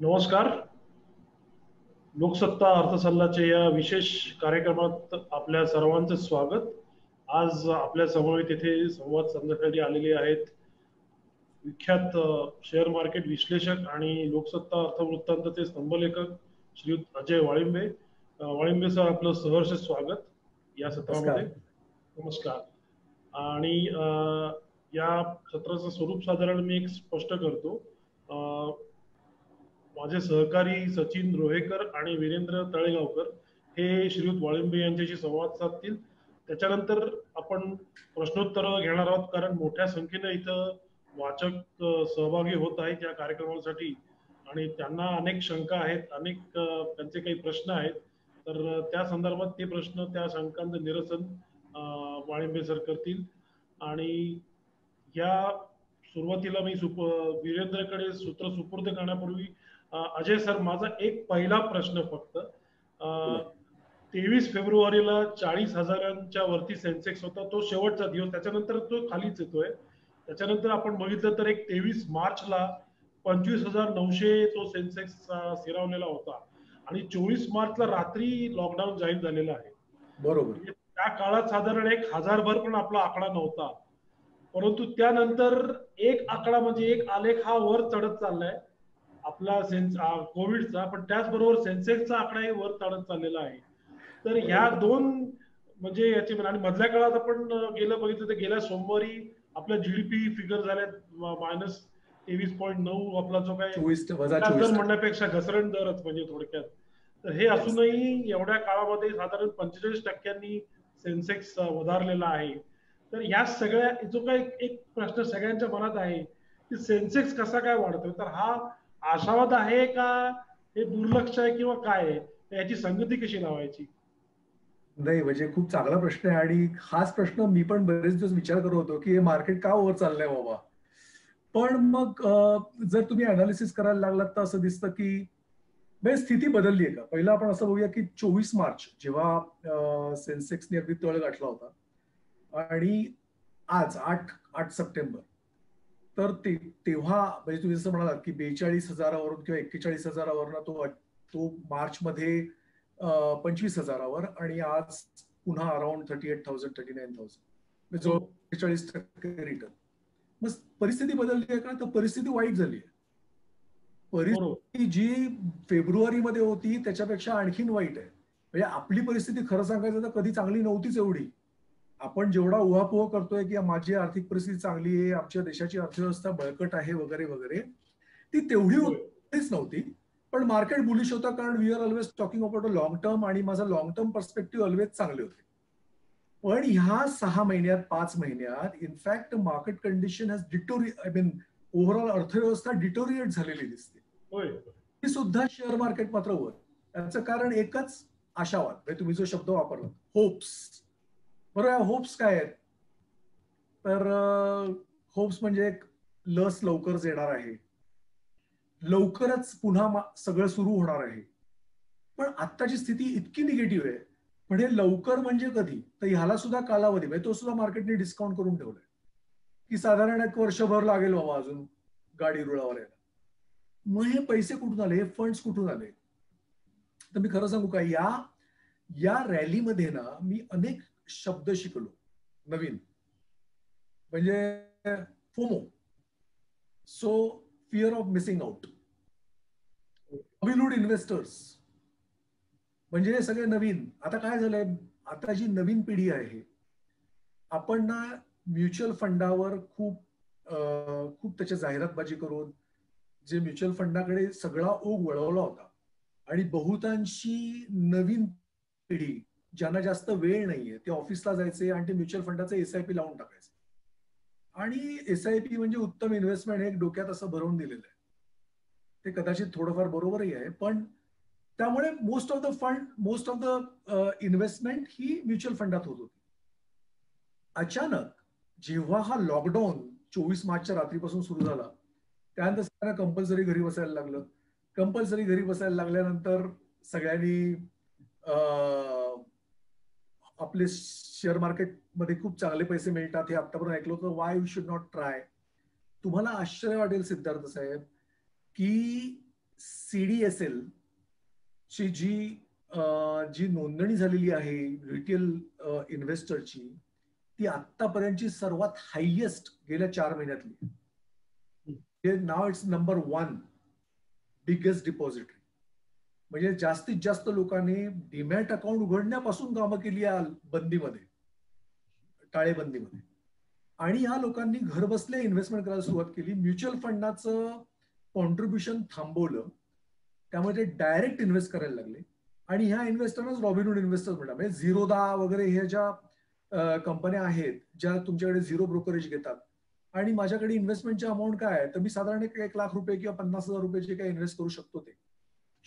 नमस्कार. लोकसत्ता अर्थसल्लाच्या या विशेष कार्यक्रमात आपल्या सर्वांचं स्वागत. आज आपल्यासमोर येथे संवाद साधण्यासाठी आलेले आहेत विख्यात शेअर मार्केट विश्लेषक आणि लोकसत्ता अर्थवृत्तांतचे स्तंभलेखक श्री अजय वाळिंबे. वाळिंबे सर आपलं सहर्ष स्वागत या सत्रामध्ये. नमस्कार. आणि या सत्राचं स्वरूप साधारण मी एक स्पष्ट करतो. माझे सहकारी सचिन रोहेकर आणि वीरेंद्र तळेगावकर हे श्रीयुत वाळिंबे यांच्याशी संवाद साधतील. त्याच्यानंतर आपण प्रश्नोत्तर घेणार आहोत कारण मोठ्या संख्येने इथं वाचक सहभागी होत आहेत या कार्यक्रमासाठी आणि त्यांना अनेक शंका आहेत अनेक त्यांचे काही प्रश्न आहेत. तर त्या संदर्भात ते प्रश्न त्या शंकांचं निरसन वाळिंबे सर करतील. आणि या सुरुवातीला मी सुप वीरेंद्रकडे सूत्र सुपूर्द करण्यापूर्वी अजय सर माझा एक पहिला प्रश्न फक्त. तेवीस फेब्रुवारीला चाळीस हजारांच्या वरती सेन्सेक्स होता. तो शेवटचा दिवस. त्याच्यानंतर तो खालीच येतोय. त्याच्यानंतर आपण बघितलं तर एक तेवीस मार्चला पंचवीस हजार नऊशे तो सेन्सेक्स स्थिरावलेला होता. आणि चोवीस मार्चला रात्री लॉकडाऊन जाहीर झालेला आहे. बरोबर. म्हणजे त्या काळात साधारण एक हजारभर पण आपला आकडा नव्हता. परंतु त्यानंतर एक आकडा म्हणजे एक आलेख हा वर चढत चाललाय. आपला सेन्स कोविडचा पण त्याचबरोबर सेन्सेक्सचा आकडाही वर चढत चाललेला आहे. तर ह्या दोन म्हणजे याचे आणि मधल्या काळात आपण गेलं बघितलं तर गेल्या सोमवारी आपल्या जीडीपी फिगर झाल्यात मायनस तेवीस पॉईंट नऊ आपला जो काय दर म्हणण्यापेक्षा घसरण दरच म्हणजे थोडक्यात. तर हे असूनही एवढ्या काळामध्ये साधारण पंचेचाळीस टक्क्यांनी सेन्सेक्स वधारलेला आहे. तर या सगळ्या जो काही एक प्रश्न सगळ्यांच्या मनात आहे की सेन्सेक्स कसा काय वाढतोय? तर हा आशावाद आहे का? हे दुर्लक्ष आहे किंवा काय आहे? याची संगती कशी लावायची? नाही म्हणजे खूप चांगला प्रश्न आहे आणि हाच प्रश्न मी पण बरेच दिवस विचार करत होतो की हे मार्केट का ओव्हर चाललंय बाबा? पण मग जर तुम्ही अनालिसिस करायला लागलात तर असं दिसतं की म्हणजे स्थिती बदलली आहे का? पहिला आपण असं बघूया की चोवीस मार्च जेव्हा सेन्सेक्सने अगदी तळ गाठला होता आणि आज आठ आठ सप्टेंबर तर ते तेव्हा म्हणजे तुम्ही जसं म्हणालात की बेचाळीस हजारावरून किंवा एक्केचाळीस हजारावरून तो तो मार्च मध्ये पंचवीस हजारावर आणि आज पुन्हा around thirty eight thousand thirty nine thousand जो बेचाळीस टक्के रिटर्न मग परिस्थिती बदलली आहे का? तर परिस्थिती वाईट झाली आहे. परिस्थिती जी फेब्रुवारीमध्ये होती त्याच्यापेक्षा आणखीन वाईट आहे. म्हणजे आपली परिस्थिती खरं सांगायचं तर कधी चांगली नव्हतीच एवढी. आपण जेवढा उहापोह करतोय की माझी आर्थिक परिस्थिती चांगली आहे आमच्या देशाची अर्थव्यवस्था बळकट आहे वगैरे वगैरे ती तेवढी होतीच नव्हती. पण मार्केट बुलिश होता कारण we are always talking about a long term आणि माझा लॉंग टर्म पर्स्पेक्टिव्ह ऑलवेज चांगले होते. पण ह्या सहा महिन्यात पाच महिन्यात in fact market condition has deteriorated I mean overall अर्थव्यवस्था डिटोरिएट झालेली दिसते. ती सुद्धा शेअर मार्केट मात्र वर. त्याचं कारण एकच आशावाद. म्हणजे तुम्ही जो शब्द वापरला होप्स बरोबर होप्स काय आहेत? तर होप्स म्हणजे एक लस लवकरच येणार आहे. लवकरच पुन्हा सगळं सुरू होणार आहे. पण आत्ताची स्थिती इतकी निगेटिव्ह आहे. पण हे लवकर म्हणजे कधी? तर ह्याला सुद्धा कालावधी म्हणजे तो सुद्धा मार्केटने डिस्काउंट करून ठेवलाय. की साधारण एक वर्षभर लागेल बाबा अजून गाडी रुळावर यायला. मग हे पैसे कुठून आले? हे फंड्स कुठून आले? तर मी खरं सांगू का? या या रॅलीमध्ये ना मी अनेक शब्द शिकलो नवीन. म्हणजे FOMO. So fear of missing out अविलूड investors म्हणजे सगळे नवीन. आता काय झालंय? आता जी नवीन पिढी आहे आपण ना म्युच्युअल फंडावर खूप खूप त्याच्या जाहिरातबाजी करून जे म्युच्युअल फंडाकडे सगळा ओघ वळवला होता. आणि बहुतांशी नवीन पिढी ज्यांना जास्त वेळ नाहीये ते ऑफिसला जायचे आणि ते म्युच्युअल फंडाचे एसआयपी लावून टाकायचे. आणि एसआयपी म्हणजे उत्तम इन्व्हेस्टमेंट हे डोक्यात असं भरवून दिलेलं आहे. ते कदाचित थोडंफार बरोबरही आहे पण त्यामुळे most of the fund most of the investment he mutual फंडात होत होती. अचानक जेव्हा हा लॉकडाऊन चोवीस मार्चच्या रात्रीपासून सुरू झाला त्यानंतर सगळ्यांना कंपल्सरी घरी बसायला लागलं. कंपल्सरी घरी बसायला लागल्यानंतर सगळ्यांनी आपले शेअर मार्केटमध्ये खूप चांगले पैसे मिळतात हे आतापर्यंत ऐकलं होतं. Why you should not try तुम्हाला आश्चर्य वाटेल सिद्धार्थ साहेब की सीडीएसएल ची जी जी नोंदणी झालेली आहे रिटेल इन्व्हेस्टरची ती आतापर्यंतची सर्वात हायएस्ट गेल्या चार महिन्यातली. नाव it's number one biggest depository म्हणजे जास्तीत जास्त लोकांनी डिमॅट अकाउंट उघडण्यापासून कामं केली या बंदीमध्ये टाळेबंदीमध्ये. आणि या लोकांनी घर बसल्या इन्व्हेस्टमेंट करायला सुरुवात केली. म्युच्युअल फंडाचं कॉन्ट्रीब्युशन थांबवलं. त्यामुळे ते डायरेक्ट इन्व्हेस्ट करायला लागले. आणि ह्या इन्व्हेस्टरनाच रॉबिनहूड इन्व्हेस्टर्स म्हणतात. म्हणजे झिरोदा वगैरे ह्या ज्या कंपन्या आहेत ज्या तुमच्याकडे झिरो ब्रोकरेज घेतात. आणि माझ्याकडे इन्व्हेस्टमेंटचे अमाऊंट काय आहे? तर मी साधारण एक लाख रुपये किंवा पन्नास हजार रुपये जे काही इन्व्हेस्ट करू शकतो ते.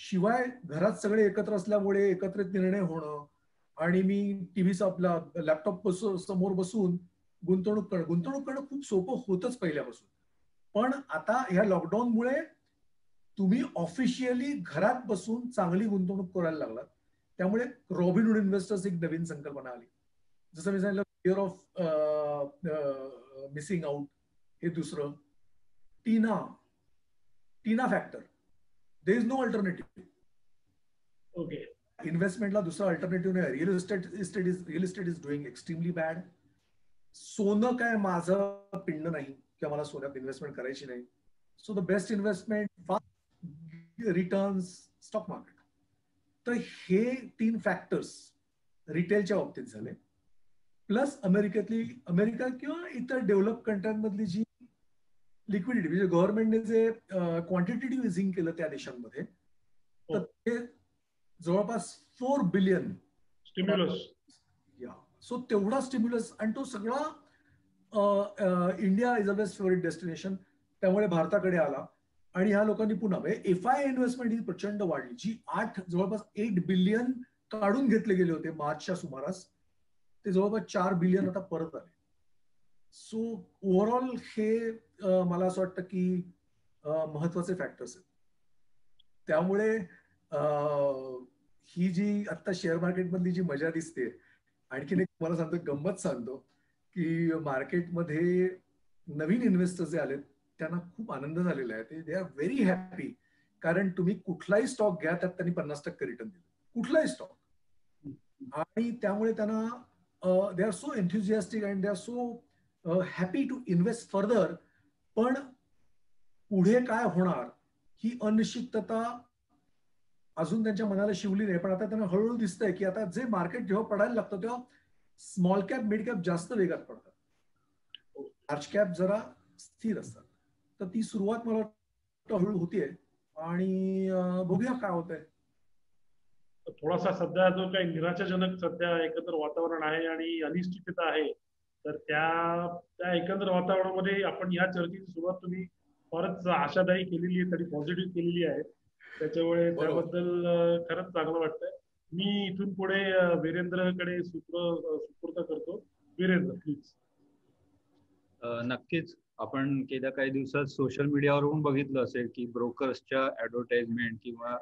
शिवाय घरात सगळे एकत्र असल्यामुळे एकत्रित निर्णय होणं आणि मी टीव्ही आपला लॅपटॉप समोर बसून गुंतवणूक करणं. गुंतवणूक करणं खूप सोपं होतच पहिल्यापासून. पण आता ह्या लॉकडाऊनमुळे तुम्ही ऑफिशियली घरात बसून चांगली गुंतवणूक करायला लागलात. त्यामुळे रॉबिनहुड इन्व्हेस्टर्स एक नवीन संकल्पना आली. जसं मी सांगितलं फिअर ऑफ मिसिंग आउट हे दुसरं. TINA TINA factor there is no alternative okay इन्व्हेस्टमेंटला दुसरा अल्टरनेटिव्ह नाही real estate estate is real estate is doing extremely bad सोनं काय माझं पिंड नाही किंवा मला सोन्यात इन्व्हेस्टमेंट करायची नाही so the best investment returns stock market तर हे तीन फॅक्टर्स रिटेलच्या बाबतीत झाले प्लस अमेरिकेतली अमेरिका किंवा इतर डेव्हलप कंट्र्यांमधली जी लिक्विडिटी म्हणजे गव्हर्नमेंटने जे क्वांटिटेटिव्ह इझिंग केलं त्या देशांमध्ये तर ते जवळपास फोर बिलियन स्टिम्युलस या सो तेवढा स्टिम्युलस आणि तो सगळा India is a best favourite destination त्यामुळे भारताकडे आला. आणि ह्या लोकांनी पुन्हा एफ आय इन्व्हेस्टमेंट ही प्रचंड वाढली जी आठ जवळपास एट बिलियन काढून घेतले गेले होते मार्चच्या सुमारास. ते जवळपास चार बिलियन आता परत आले. सो ओव्हरऑल हे मला असं वाटतं की महत्त्वाचे फॅक्टर्स आहेत. त्यामुळे ही जी आता शेअर मार्केटमधली जी मजा दिसते आणखीन एक मला सांगतो गंमत सांगतो की मार्केटमध्ये नवीन इन्व्हेस्टर जे आलेत त्यांना खूप आनंद झालेला आहे. ते दे आर व्हेरी हॅपी कारण तुम्ही कुठलाही स्टॉक घ्या त्यात त्यांनी पन्नास टक्के रिटर्न दिले. कुठलाही स्टॉक आणि त्यामुळे त्यांना they are so enthusiastic and they are so happy to invest further पण पुढे काय होणार ही अनिश्चितता अजून त्यांच्या मनाला शिवली नाही. पण आता त्यांना हळूहळू दिसतंय की आता जे मार्केट जेव्हा पडायला लागतं तेव्हा स्मॉल कॅप मिड कॅप जास्त वेगात पडतात. लार्ज कॅप जरा स्थिर असतात. तर ती सुरुवात मला वाटतं हळू होतीये. आणि बघूया काय होत आहे थोडासा सध्या जो काही निराशाजनक सध्या एकत्र वातावरण आहे आणि अनिश्चितता आहे तर त्या त्या एकंदर वातावरणामध्ये आपण या चर्चेची सुरुवात तुम्ही फारच आशादायी केलेली आहे तरी पॉझिटिव्ह केलेली आहे. त्याच्यामुळे त्याबद्दल खरंच चांगलं वाटतंय. मी इथून पुढे वीरेंद्रकडे सूत्र सुपूर्द करतो. वीरेंद्र प्लीज नक्कीच. आपण गेल्या काही दिवसात सोशल मीडियावर पण बघितलं असेल की ब्रोकर्सच्या ऍडव्हर्टाइजमेंट किंवा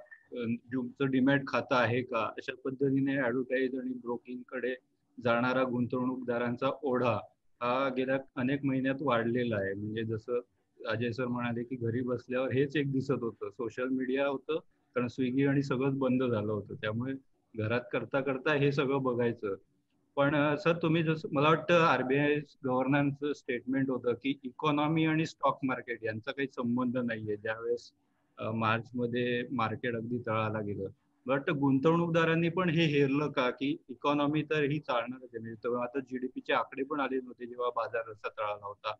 तुमचं डिमॅट खातं आहे का अशा पद्धतीने ऍडव्हर्टाईज आणि ब्रोकिंगकडे जाणारा गुंतवणूकदारांचा ओढा हा गेल्या अनेक महिन्यात वाढलेला आहे. म्हणजे जसं अजय सर म्हणाले की घरी बसल्यावर हेच एक दिसत होतं. सोशल मीडिया होतं कारण स्विगी आणि सगळंच बंद झालं होतं. त्यामुळे घरात करता करता हे सगळं बघायचं. पण सर तुम्ही जसं मला वाटतं आरबीआय गव्हर्नरचं स्टेटमेंट होतं की इकॉनॉमी आणि स्टॉक मार्केट यांचा काही संबंध नाहीये. ज्यावेळेस मार्च मध्ये मार्केट अगदी तळाला गेलं. वाटतं गुंतवणूकदारांनी पण हे हेरलं का की इकॉनॉमी तर ही चालणारच आहे. म्हणजे आता जीडीपीचे आकडे पण आले नव्हते जेव्हा बाजार रस्ता तळाला होता.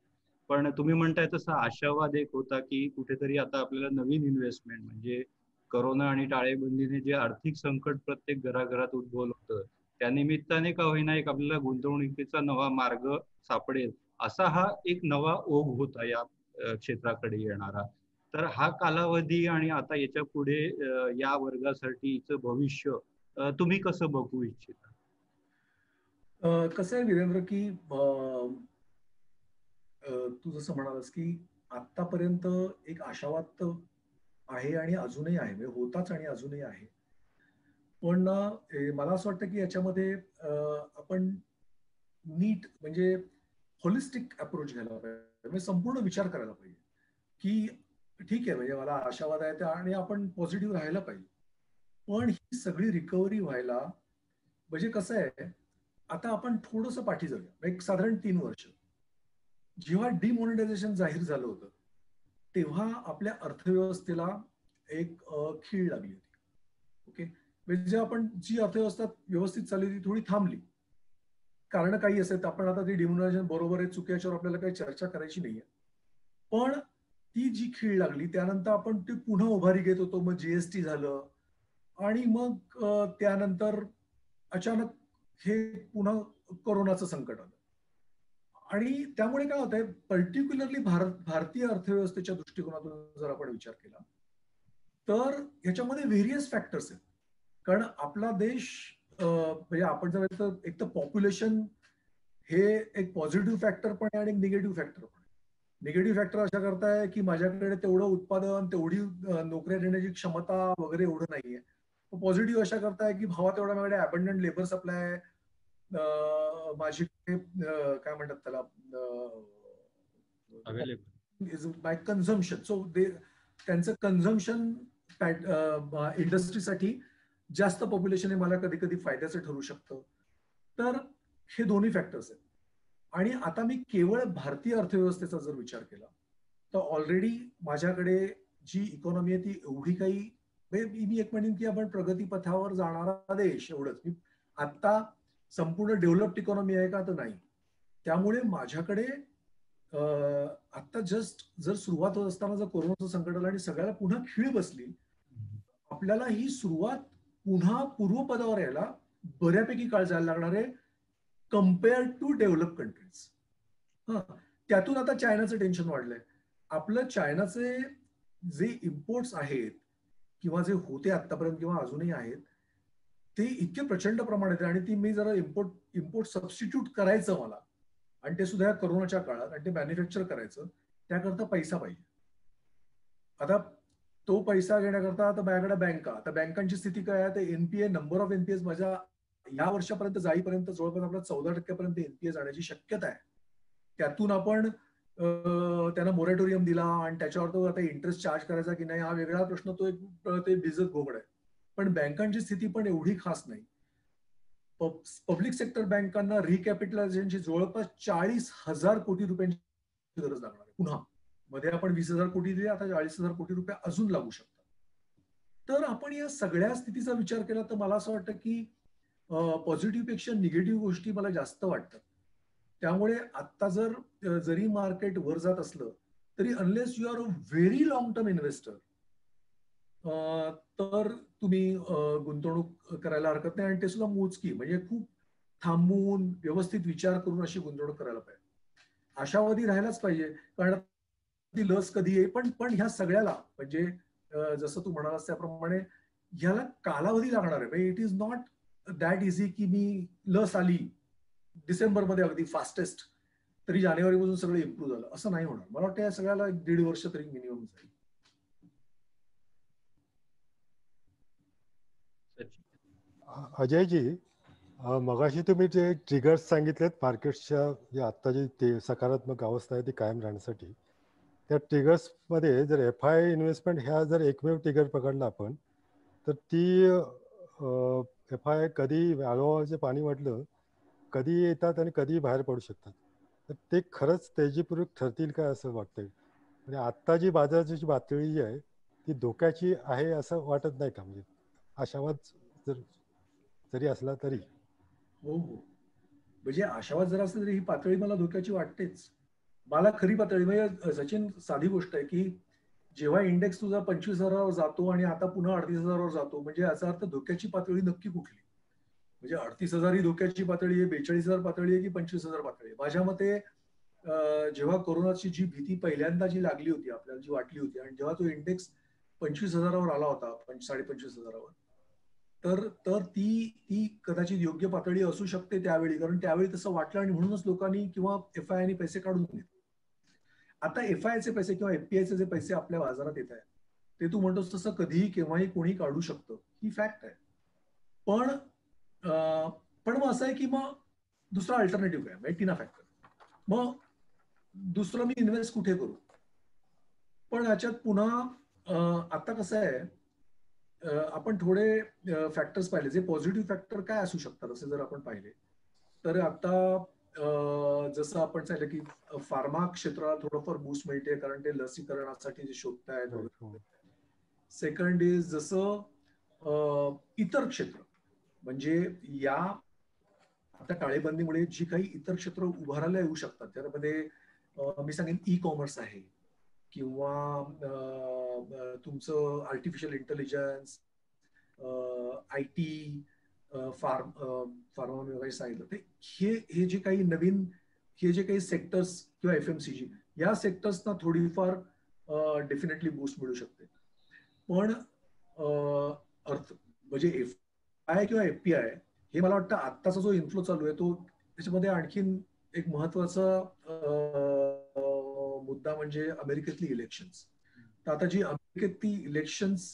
पण तुम्ही म्हणताय तसा आशावाद एक होता की कुठेतरी आता आपल्याला नवीन इन्व्हेस्टमेंट म्हणजे करोना आणि टाळेबंदीने जे आर्थिक संकट प्रत्येक घराघरात उद्भवलं होतं त्या निमित्ताने का होईना एक आपल्याला गुंतवणुकीचा नवा मार्ग सापडेल असा हा एक नवा ओघ होता या क्षेत्राकडे येणारा. तर हा कालावधी आणि आता याच्यापुढे या वर्गासाठीच भविष्य तुम्ही कसं बघू इच्छिता? कसं आहे वीरेंद्र की तू जसं म्हणालास की आतापर्यंत एक आशावाद आहे आणि अजूनही आहे म्हणजे होताच आणि अजूनही आहे. पण मला असं वाटतं की याच्यामध्ये आपण नीट म्हणजे होलिस्टिक अप्रोच घ्यायला पाहिजे. म्हणजे संपूर्ण विचार करायला पाहिजे. की ठीक आहे म्हणजे मला आशावाद आहे त्या आणि आपण पॉझिटिव्ह राहायला पाहिजे. पण ही सगळी रिकव्हरी व्हायला म्हणजे कसं आहे आता आपण थोडस पाठी जाऊया. एक साधारण तीन वर्ष. जेव्हा डिमॉनिटायझेशन जाहीर झालं होतं तेव्हा आपल्या अर्थव्यवस्थेला एक खीळ लागली होती. ओके? म्हणजे आपण जी अर्थव्यवस्था व्यवस्थित चालली होती थोडी थांबली. कारण काही असेल आपण आता ते डिमॉनिटायझेशन बरोबर आहे चुकीच्यावर आपल्याला काही चर्चा करायची नाहीये. पण ती जी खीळ लागली त्यानंतर आपण ती पुन्हा उभारी घेत होतो. मग जीएसटी झालं. आणि मग त्यानंतर अचानक हे पुन्हा कोरोनाचं संकट आलं. आणि त्यामुळे काय होत आहे पर्टिक्युलरली भारत भारतीय अर्थव्यवस्थेच्या दृष्टिकोनातून जर आपण विचार केला तर ह्याच्यामध्ये व्हेरियस फॅक्टर्स आहेत. कारण आपला देश म्हणजे आपण जर एक तर पॉप्युलेशन हे एक पॉझिटिव्ह फॅक्टर पण आहे आणि एक निगेटिव्ह फॅक्टर पण निगेटिव्ह फॅक्टर अशा करताय की माझ्याकडे तेवढं उत्पादन तेवढी नोकऱ्या देण्याची क्षमता वगैरे एवढं नाहीये. पॉझिटिव्ह अशा करताय की भावा तेवढा माझ्याकडे अबंडंट लेबर सप्लाय माझी काय म्हणतात त्याला बाय कन्झम्शन सो दे त्यांचं कन्झम्शन इंडस्ट्रीसाठी जास्त पॉप्युलेशन हे मला कधी कधी फायद्याचं ठरू शकतं. तर हे दोन्ही फॅक्टर्स आहेत. आणि आता मी केवळ भारतीय अर्थव्यवस्थेचा जर विचार केला तर ऑलरेडी माझ्याकडे जी इकॉनॉमी आहे ती एवढी काही म्हणजे मी एक म्हणेन की आपण प्रगतीपथावर जाणारा देश एवढंच. मी आता संपूर्ण डेव्हलप्ड इकॉनॉमी आहे का तर नाही. त्यामुळे माझ्याकडे आत्ता जस्ट जर सुरुवात होत असताना जर कोरोनाचं संकट आलं आणि सगळ्याला पुन्हा खीळ बसली आपल्याला ही सुरुवात पुन्हा पूर्वपदावर यायला बऱ्यापैकी काळ जायला लागणार आहे. कंपेअर टू डेव्हलप कंट्रीज हा. त्यातून आता चायनाचं टेन्शन वाढलंय. आपलं चायनाचे जे इम्पोर्ट्स आहेत किंवा जे होते आतापर्यंत किंवा अजूनही आहेत ते इतके प्रचंड प्रमाणात आणि ती मी जरा इम्पोर्ट इम्पोर्ट सबस्टिट्यूट करायचं मला. आणि ते सुद्धा या करोनाच्या काळात आणि ते मॅन्युफॅक्चर करायचं त्याकरता पैसा पाहिजे. आता तो पैसा घेण्याकरता आता माझ्याकडे बँका आता बँकांची स्थिती काय आहे? ते एनपीए नंबर ऑफ एनपीएस माझ्या या वर्षापर्यंत जाईपर्यंत जवळपास आपला चौदा टक्क्यापर्यंत एनपीए जाण्याची शक्यता आहे त्यातून आपण त्यांना मोरेटोरियम दिला आणि त्याच्यावर तो आता इंटरेस्ट चार्ज करायचा की नाही हा वेगळा प्रश्न तो एक ते भिजत घोगड आहे. पण बँकांची स्थिती पण एवढी खास नाही. पब्लिक सेक्टर बँकांना रिकॅपिटलायझेशनची जवळपास चाळीस हजार कोटी रुपयांची गरज लागणार आहे. पुन्हा मध्ये आपण वीस हजार कोटी दिले आता चाळीस हजार कोटी रुपये अजून लागू शकतात. तर आपण या सगळ्या स्थितीचा विचार केला तर मला असं वाटतं की पॉझिटिव्हपेक्षा निगेटिव्ह गोष्टी मला जास्त वाटतात. त्यामुळे आता जर जरी मार्केट वर जात असलं तरी unless you are a very long term investor तर तुम्ही गुंतवणूक करायला हरकत नाही. आणि ते सुद्धा मोजकी म्हणजे खूप थांबवून व्यवस्थित विचार करून अशी गुंतवणूक करायला पाहिजे. आशावादी राहायलाच पाहिजे कारण ती लस कधी येईल? पण पण ह्या सगळ्याला म्हणजे जसं तू म्हणालास त्याप्रमाणे ह्याला कालावधी लागणार आहे. It is not that easy की मी लस आली डिसेंबरमध्ये अगदी फास्टेस्ट तरी जानेवारीपासून सगळं इम्प्रूव्ह झालं. असं नाही होणार. मला वाटतं या सगळ्याला दीड वर्ष तरी मिनिमम जाईल. अजयजी मगाशी तुम्ही जे ट्रिगर्स सांगितलेत मार्केटच्या जे आत्ता जी ते सकारात्मक अवस्था आहे ती कायम राहण्यासाठी त्या ट्रिगर्समध्ये जर एफ आय इन्व्हेस्टमेंट ह्या जर एकमेव ट्रिगर पकडला आपण तर ती एफ आय कधी अनुभवाचे पाणी वाटलं कधी येतात आणि कधी बाहेर पडू शकतात. तर ते खरंच तेजीपूर्वक ठरतील काय असं वाटतंय? म्हणजे आत्ता जी बाजाराची जी पातळी जी आहे ती धोक्याची आहे असं वाटत नाही का? म्हणजे आशावाद जर जरी असला तरी. हो हो. म्हणजे आशावाद जर असला तरी ही पातळी मला धोक्याची वाटतेच. मला खरी पातळी म्हणजे सचिन साधी गोष्ट आहे की जेव्हा इंडेक्स तुझा पंचवीस हजारावर जातो आणि आता पुन्हा अडतीस हजारावर जातो म्हणजे याचा अर्थ धोक्याची पातळी नक्की कुठली? म्हणजे अडतीस हजार ही धोक्याची पातळी आहे बेचाळीस हजार पातळी आहे की पंचवीस हजार पातळी आहे? माझ्या मते जेव्हा कोरोनाची जी भीती पहिल्यांदा जी लागली होती आपल्याला जी वाटली होती आणि जेव्हा तो इंडेक्स पंचवीस हजारावर आला होता साडे पंचवीस हजारावर तर तर ती ती कदाचित योग्य पातळी असू शकते त्यावेळी कारण त्यावेळी तसं वाटलं आणि म्हणूनच लोकांनी किंवा एफ आय पैसे काढून घेतले आता एफ आयचे पैसे किंवा एफपीआयचे जे पैसे आपल्या बाजारात येत आहेत ते तू म्हणतोस तसं कधीही केव्हाही कोणी काढू शकतं. ही फॅक्ट आहे. पण पण मग असं आहे की मग दुसरा अल्टरनेटिव्ह काय म्हणजे टीना फॅक्टर मग दुसरं मी इन्व्हेस्ट कुठे करू? पण याच्यात पुन्हा आता कसं आहे आपण थोडे फॅक्टर्स पाहिले. जे पॉझिटिव्ह फॅक्टर काय असू शकतात असे जर आपण पाहिले तर आता जसं आपण सांगितलं की फार्मा क्षेत्राला थोडंफार बूस्ट मिळते कारण ते लसीकरणासाठी जे शोधतायत हो. सेकंड इज जसं इतर क्षेत्र. म्हणजे या आता टाळेबंदीमुळे जी काही इतर क्षेत्र उभारायला येऊ शकतात त्यामध्ये मी सांगेन ई कॉमर्स आहे. किंवा तुमचं artificial intelligence I T pharm pharma मी वगैरे सांगितलं. ते हे हे जे काही नवीन हे जे काही सेक्टर्स किंवा एफ एम सी जी या सेक्टर्सना थोडीफार डेफिनेटली बूस्ट मिळू शकते. पण अर्थ म्हणजे एफ आय किंवा एफ पी आय हे मला वाटतं आत्ताचा जो इन्फ्लो चालू आहे तो त्याच्यामध्ये आणखीन एक महत्त्वाचा मुद्दा म्हणजे अमेरिकेतली इलेक्शन्स तर आता जी अमेरिकेतली इलेक्शन्ससाठी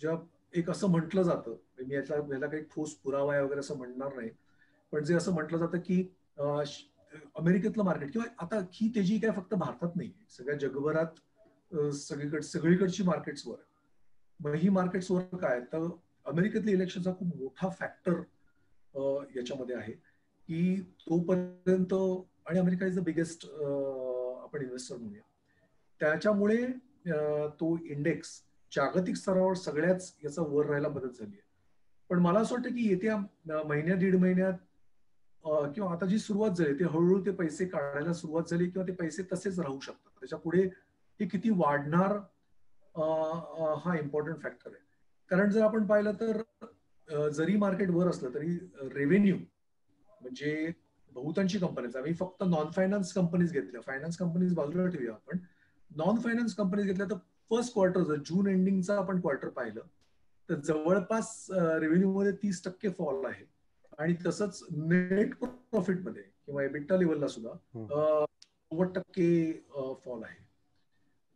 ज्या एक असं म्हटलं जातं. म्हणजे मी याचा याला काही ठोस पुरावा आहे वगैरे असं म्हणणार नाही. पण जे असं म्हटलं जातं की अमेरिकेतलं मार्केट किंवा आता ही तेजी काय फक्त भारतात नाही सगळ्या जगभरात सगळीकड सगळीकडे सगळीकडची मार्केट्स वर मग ही मार्केट्स वर काय? तर अमेरिकेतले इलेक्शनचा खूप मोठा फॅक्टर याच्यामध्ये आहे. की तोपर्यंत आणि अमेरिका इज द बिगेस्ट आपण इन्व्हेस्टर म्हणूया. त्याच्यामुळे तो इंडेक्स जागतिक स्तरावर सगळ्याच याचा वर राहायला मदत झाली आहे. पण मला असं वाटतं की येत्या महिन्या दीड महिन्यात किंवा आता जी सुरुवात झाली ते हळूहळू ते पैसे काढायला सुरुवात झाली किंवा ते पैसे तसेच राहू शकतात. त्याच्या पुढे हे किती वाढणार हा इम्पॉर्टंट फॅक्टर आहे. कारण जर आपण पाहिलं तर जरी मार्केट वर असलं तरी रेव्हेन्यू म्हणजे बहुतांशी कंपनीज आम्ही फक्त नॉन फायनान्स कंपनीज घेतल्या. फायनान्स कंपनीज बाजूला ठेवूया आपण. नॉन फायनान्स कंपनीज घेतल्या तर फर्स्ट क्वार्टर जर जून एंडिंगचा आपण क्वार्टर पाहिलं. तर जवळपास रेव्हेन्यू मध्ये तीस टक्के फॉल आहे. आणि तसंच नेट प्रॉफिटमध्ये किंवा एबिटा लेवलला सुद्धा नव्वद टक्के फॉल आहे.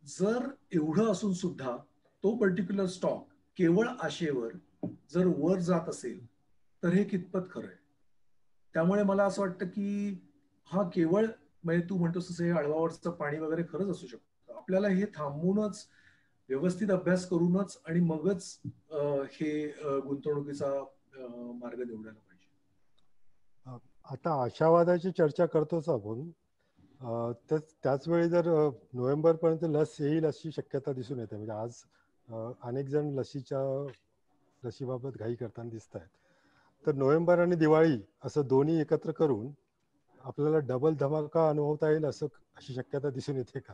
जर एवढं असून सुद्धा तो पर्टिक्युलर स्टॉक केवळ आशेवर जर वर जात असेल तर हे कितपत खरं आहे? त्यामुळे मला असं वाटतं की हा केवळ म्हणजे तू म्हणतोस तसं हे अळवावरचं पाणी वगैरे खरंच असू शकतं. आपल्याला हे थांबवूनच व्यवस्थित अभ्यास करूनच आणि मगच हे गुंतवणुकीचा मार्ग निवडायला पाहिजे. आता आशावादाची चर्चा करतोच आपण. त्याच वेळी जर नोव्हेंबर पर्यंत लस येईल अशी शक्यता दिसून येते. म्हणजे आज अनेक जण लसीच्या लसीबाबत घाई करताना दिसत आहेत. तर नोव्हेंबर आणि दिवाळी असं दोन्ही एकत्र करून आपल्याला डबल धमाका अनुभवता येईल असं अशी शक्यता दिसून येते का?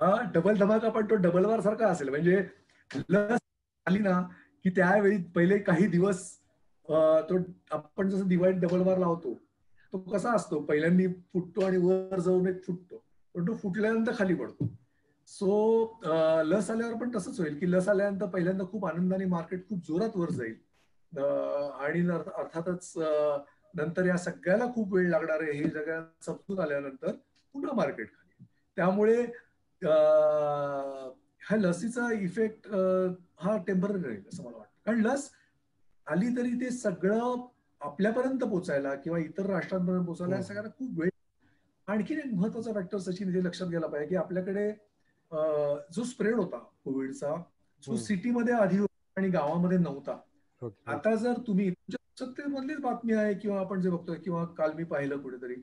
हा डबल धमाका पण तो डबल वार सारखा असेल. म्हणजे लस आली ना की त्यावेळी पहिले काही दिवस तो आपण जसं दिवाळीत डबल वार लावतो तो कसा असतो? पहिल्यांदा फुटतो आणि वर जाऊन एक फुटतो. पण तो फुटल्यानंतर खाली पडतो. सो लस आल्यावर पण तसंच होईल की लस आल्यानंतर पहिल्यांदा खूप आनंदाने मार्केट खूप जोरात वर जाईल. आणि अर्थातच नंतर या सगळ्याला खूप वेळ लागणार आहे हे सगळ्या समजून आल्यानंतर पुन्हा मार्केट खाली. त्यामुळे ह्या लसीचा इफेक्ट हा टेंपररी राहील असं मला वाटतं कारण लस आली तरी ते सगळं आपल्यापर्यंत पोचायला किंवा इतर राष्ट्रांपर्यंत पोचायला या हो. सगळ्यांना खूप वेळ आणखीन एक महत्त्वाचा फॅक्टर सचिन इथे लक्षात घ्यायला पाहिजे की आपल्याकडे जो स्प्रेड होता कोविडचा जो. सिटीमध्ये आधी होता आणि गावामध्ये नव्हता. आता जर तुम्ही सत्तेमधलीच बातमी आहे किंवा आपण जे बघतोय किंवा काल मी पाहिलं कुठेतरी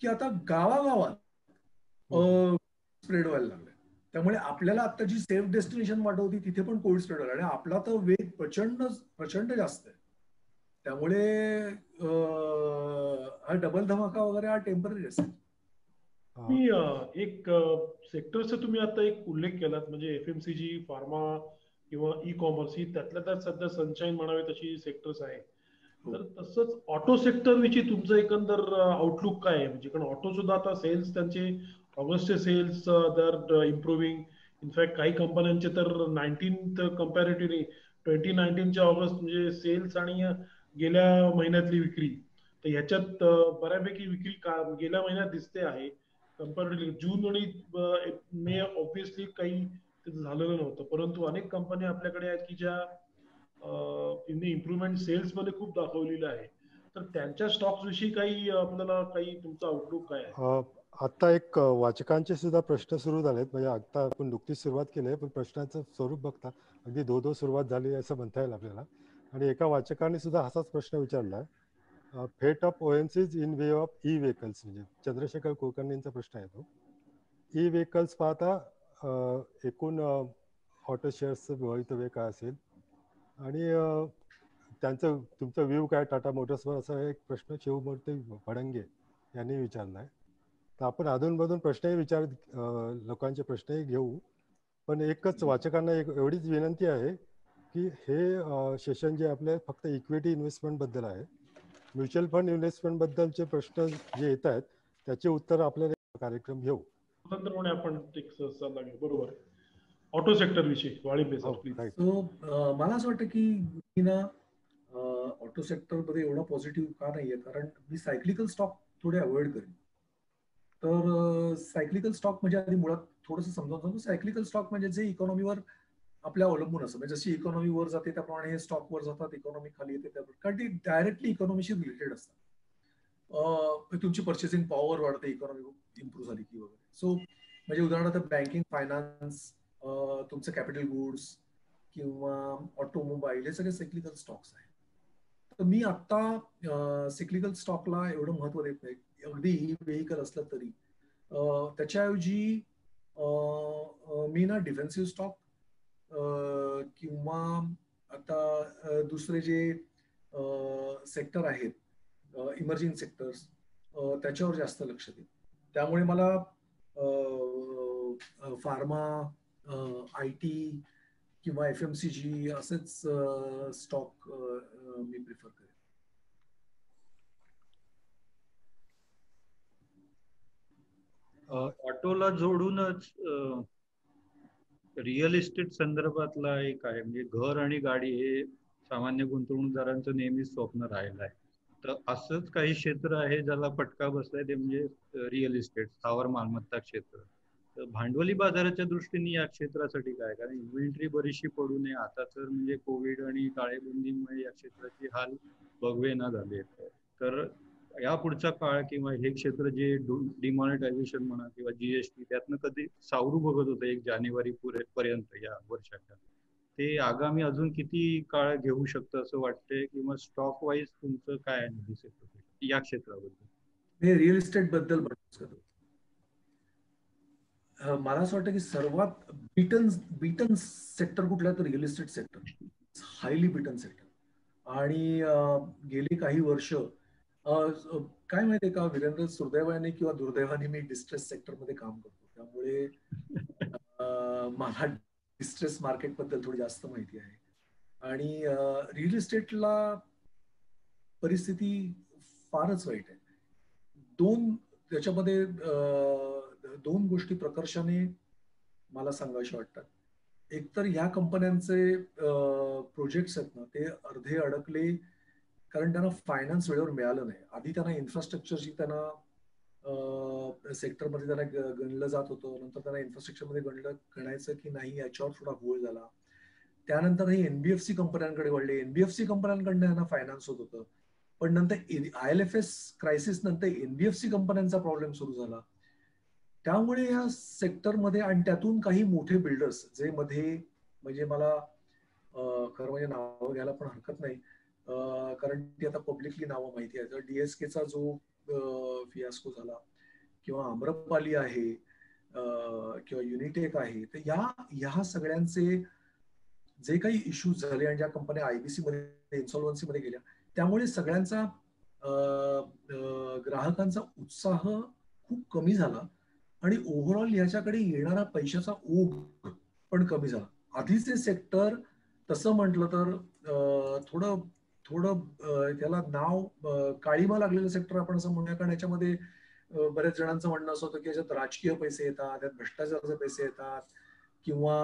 की आता गावागावात स्प्रेड व्हायला लागलाय. त्यामुळे आपल्याला आता जी सेफ डेस्टिनेशन वाटत होती तिथे पण कोविड स्प्रेड व्हायला आणि आपला तर वेग प्रचंड प्रचंड जास्त आहे. त्यामुळे हा डबल धमाका वगैरे हा टेंपररी असेल मी एक सेक्टरचा तुम्ही आता एक उल्लेख केलात. म्हणजे एफएमसीजी फार्मा किंवा ई कॉमर्स ही त्यातल्या त्यात सध्या सनशाईन म्हणावे तशी सेक्टर्स आहे. हो. तर तसंच ऑटो सेक्टर विषयी तुमचं एकंदर आउटलुक काय आहे? म्हणजे कारण ऑटो सुद्धा आता सेल्स त्यांचे ऑगस्टचे सेल्स दर इम्प्रुव्हिंग इनफॅक्ट काही कंपन्यांचे तर नाईन्टीन कम्पॅरेटिव्हली ट्वेंटी नाईन्टीनच्या ऑगस्ट म्हणजे सेल्स आणि uh, गेल्या महिन्यातली विक्री. तर ह्याच्यात uh, बऱ्यापैकी विक्री का गेल्या महिन्यात दिसते आहे. कम्पॅरेटिव्हली जून आणि uh, मे ऑब्विसली काही झालेलं नव्हतं. परंतु अनेक कंपन्या आपल्याकडे आहेत की ज्या इम्प्रुव्हमेंट सेल्समध्ये खूप दाखवलेलं आहे. तर त्यांच्या स्टॉक्स विषयी काही आपल्याला काही तुमचा आउटलुक काय आहे? आता एक वाचकांचे सुद्धा प्रश्न सुरू झालेत. म्हणजे आता आपण नुकतीच सुरुवात केली आहे पण प्रश्नाचं स्वरूप बघता अगदी दो दो सुरुवात झाली असं म्हणता येईल आपल्याला. आणि एका वाचकाने सुद्धा असाच प्रश्न विचारला आहे. Fate of OMCs in way of e vehicles म्हणजे चंद्रशेखर कुलकर्णींचा प्रश्न आहे तो. ई व्हेकल्स पाहता एकूण ऑटो शेअर्सचं भवितव्य काय असेल? आणि त्यांचं तुमचं व्ह्यू काय? टाटा मोटर्सवर असा एक प्रश्न शिवमूर्ती भडंगे यांनी विचारला आहे. तर आपण अधूनमधून प्रश्नही विचार लोकांचे प्रश्नही घेऊ. पण एकच वाचकांना एक एवढीच विनंती आहे की हे सेशन जे आपले फक्त इक्विटी इन्व्हेस्टमेंटबद्दल आहे म्युच्युअल फंड इन्व्हेस्टमेंट बद्दलचे प्रश्न जे येत आहेत त्याचे उत्तर आपल्याला कार्यक्रम घेऊ. स्वतंत्रपणे आपण बरोबर. ऑटो सेक्टर विषयी सो मला असं वाटतं की मी ना ऑटो सेक्टरमध्ये एवढा पॉझिटिव्ह का नाहीये? कारण मी सायक्लिकल स्टॉक थोडे अवॉइड करेन. तर सायक्लिकल स्टॉक म्हणजे आधी मुळात थोडंसं समजावून सांगतो. सायक्लिकल स्टॉक म्हणजे जे इकॉनॉमीवर आपल्या अवलंबून असतं. म्हणजे जशी इकॉनॉमी वर जाते त्याप्रमाणे हे स्टॉक वर जातात इकॉनॉमी खाली येते त्याप्रमाणे. कारण ती डायरेक्टली इकॉनॉमीशी रिलेटेड असतात तुमची पर्चेसिंग पॉवर वाढते इकॉनॉमी इम्प्रूव्ह झाली की वगैरे. सो म्हणजे उदाहरणार्थ बँकिंग फायनान्स तुमचं कॅपिटल गुड्स किंवा ऑटोमोबाईल हे सगळे सायक्लिकल स्टॉक्स आहेत. तर मी आता सिक्लिकल स्टॉकला एवढं महत्त्व देत नाही. अगदी ही व्हेकल असलं तरी. त्याच्याऐवजी मी ना डिफेन्सिव्ह स्टॉक किंवा आता दुसरे जे सेक्टर आहेत इमर्जिंग सेक्टर्स त्याच्यावर जास्त लक्ष देईल त्यामुळे मला फार्मा आय टी किंवा एफ एम सी जी असेच स्टॉक मी प्रिफर करेन. ऑटोला जोडूनच रिअल इस्टेट संदर्भातला एक आहे. म्हणजे घर आणि गाडी हे सामान्य गुंतवणूकदारांचं नेहमीच स्वप्न राहिलं आहे. तर असंच काही क्षेत्र आहे ज्याला फटका बसलाय ते म्हणजे रिअल इस्टेट स्थावर मालमत्ता क्षेत्र. तर भांडवली बाजाराच्या दृष्टीने या क्षेत्रासाठी काय? कारण इन्व्हेंटरी बरीचशी पडू नये. आता तर म्हणजे कोविड आणि टाळेबंदीमुळे या क्षेत्राची हाल बघवेना झाले तर या पुढचा काळ किंवा हे क्षेत्र जे डिमॉनिटायझेशन म्हणा किंवा जीएसटी त्यातनं कधी सावरू बघत होतं एक जानेवारी पर्यंत या वर्षाच्या. ते आगामी अजून किती काळ घेऊ शकतं असं वाटतंय किंवा स्टॉक वाईज तुमचं काय दिसेल या क्षेत्राबद्दल. रिअल इस्टेटबद्दल मला असं वाटतं की सर्वात बीटन बीटन सेक्टर कुठला तर real estate sector highly beaten sector आणि गेली काही वर्ष काय माहितीये का वीरेंद्र सुदैवाने किंवा दुर्दैवाने मी डिस्ट्रेस सेक्टरमध्ये काम करतो. त्यामुळे मला डिस्ट्रेस मार्केटबद्दल थोडी जास्त माहिती आहे. आणि रिअल इस्टेटला परिस्थिती फारच वाईट आहे. दोन त्याच्यामध्ये दोन गोष्टी प्रकर्षाने मला सांगाव्याशा वाटतात. एकतर ह्या कंपन्यांचे प्रोजेक्ट्स आहेत ना ते अर्धे अडकले कारण त्यांना फायनान्स वेळेवर मिळालं नाही. आधी त्यांना इन्फ्रास्ट्रक्चरची त्यांना सेक्टरमध्ये त्यांना गणलं जात होतं. नंतर त्यांना इन्फ्रास्ट्रक्चरमध्ये गणलं गणायचं की नाही याच्यावर थोडा घोळ झाला. त्यानंतर हे एनबीएफसी कंपन्यांकडे वळले. एनबीएफसी कंपन्यांकडनं यांना फायनान्स होत होतं. पण नंतर I L F S crisis नंतर एनबीएफसी कंपन्यांचा प्रॉब्लेम सुरू झाला. त्यामुळे या सेक्टरमध्ये आणि त्यातून काही मोठे बिल्डर्स जे मध्ये म्हणजे मला खरं म्हणजे नाव घ्यायला पण हरकत नाही कारण ती आता पब्लिकली नावं माहिती आहे तर डीएसकेचा जो फियास्को झाला किंवा आम्रपाली आहे किंवा युनिटेक आहे तर या ह्या सगळ्यांचे जे काही इश्यूज झाले आणि ज्या कंपन्या आयबीसी मध्ये इन्सॉल्वन्सी मध्ये गेल्या त्यामुळे सगळ्यांचा ग्राहकांचा उत्साह खूप कमी झाला आणि ओव्हरऑल याच्याकडे येणारा पैशाचा ओघ पण कमी झाला. आधीचे सेक्टर तसं म्हटलं तर थोडं थोडं त्याला नाव काळीमा लागलेलं सेक्टर आपण असं म्हणूया. कारण याच्यामध्ये बऱ्याच जणांचं म्हणणं असं होतं की याच्यात राजकीय पैसे येतात त्यात भ्रष्टाचाराचे पैसे येतात किंवा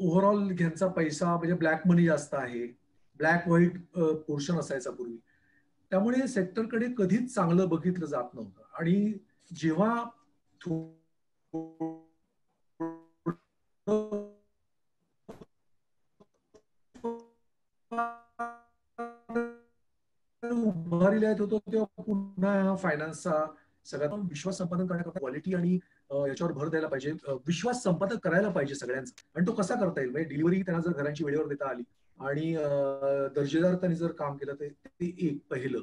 ओव्हरऑल घ्यांचा पैसा म्हणजे ब्लॅक मनी जास्त आहे. ब्लॅक व्हाईट पोर्शन असायचा पूर्वी. त्यामुळे सेक्टरकडे कधीच चांगलं बघितलं जात नव्हतं. आणि जेव्हा उभारणी दुपारी लिहायत होतो तेव्हा पुन्हा फायनान्सचा सगळ्यात विश्वास संपादन करण्याकरता क्वालिटी आणि याच्यावर भर द्यायला पाहिजे. विश्वास संपादन करायला पाहिजे सगळ्यांचा. आणि तो कसा करता येईल? म्हणजे डिलिव्हरी त्यांना जर घरांची वेळेवर देता आली आणि दर्जेदार त्यांनी जर काम केलं तर ते एक पहिलं.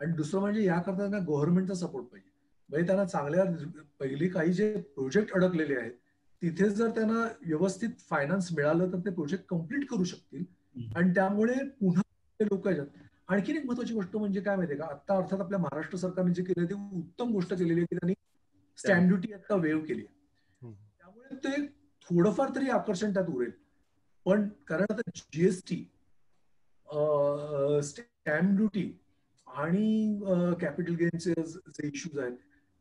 आणि दुसरं म्हणजे याकरता त्यांना गव्हर्नमेंटचा सपोर्ट पाहिजे. म्हणजे त्यांना चांगल्या पहिली काही जे प्रोजेक्ट अडकलेले आहेत तिथे जर त्यांना व्यवस्थित फायनान्स मिळालं तर ते प्रोजेक्ट कंप्लीट करू शकतील. आणि त्यामुळे पुन्हा लोक आणखीन एक महत्वाची गोष्ट म्हणजे काय माहितीये का? आता अर्थात आपल्या महाराष्ट्र सरकारने जे केलं ते उत्तम गोष्ट केलेली आहे की त्यांनी स्टॅम्प ड्युटी आता वेव केली. त्यामुळे ते थोडंफार तरी आकर्षण त्यात उरेल. पण कारण आता जीएसटी स्टॅम्प ड्युटी आणि कॅपिटल गेनचे जे इश्यूज आहेत.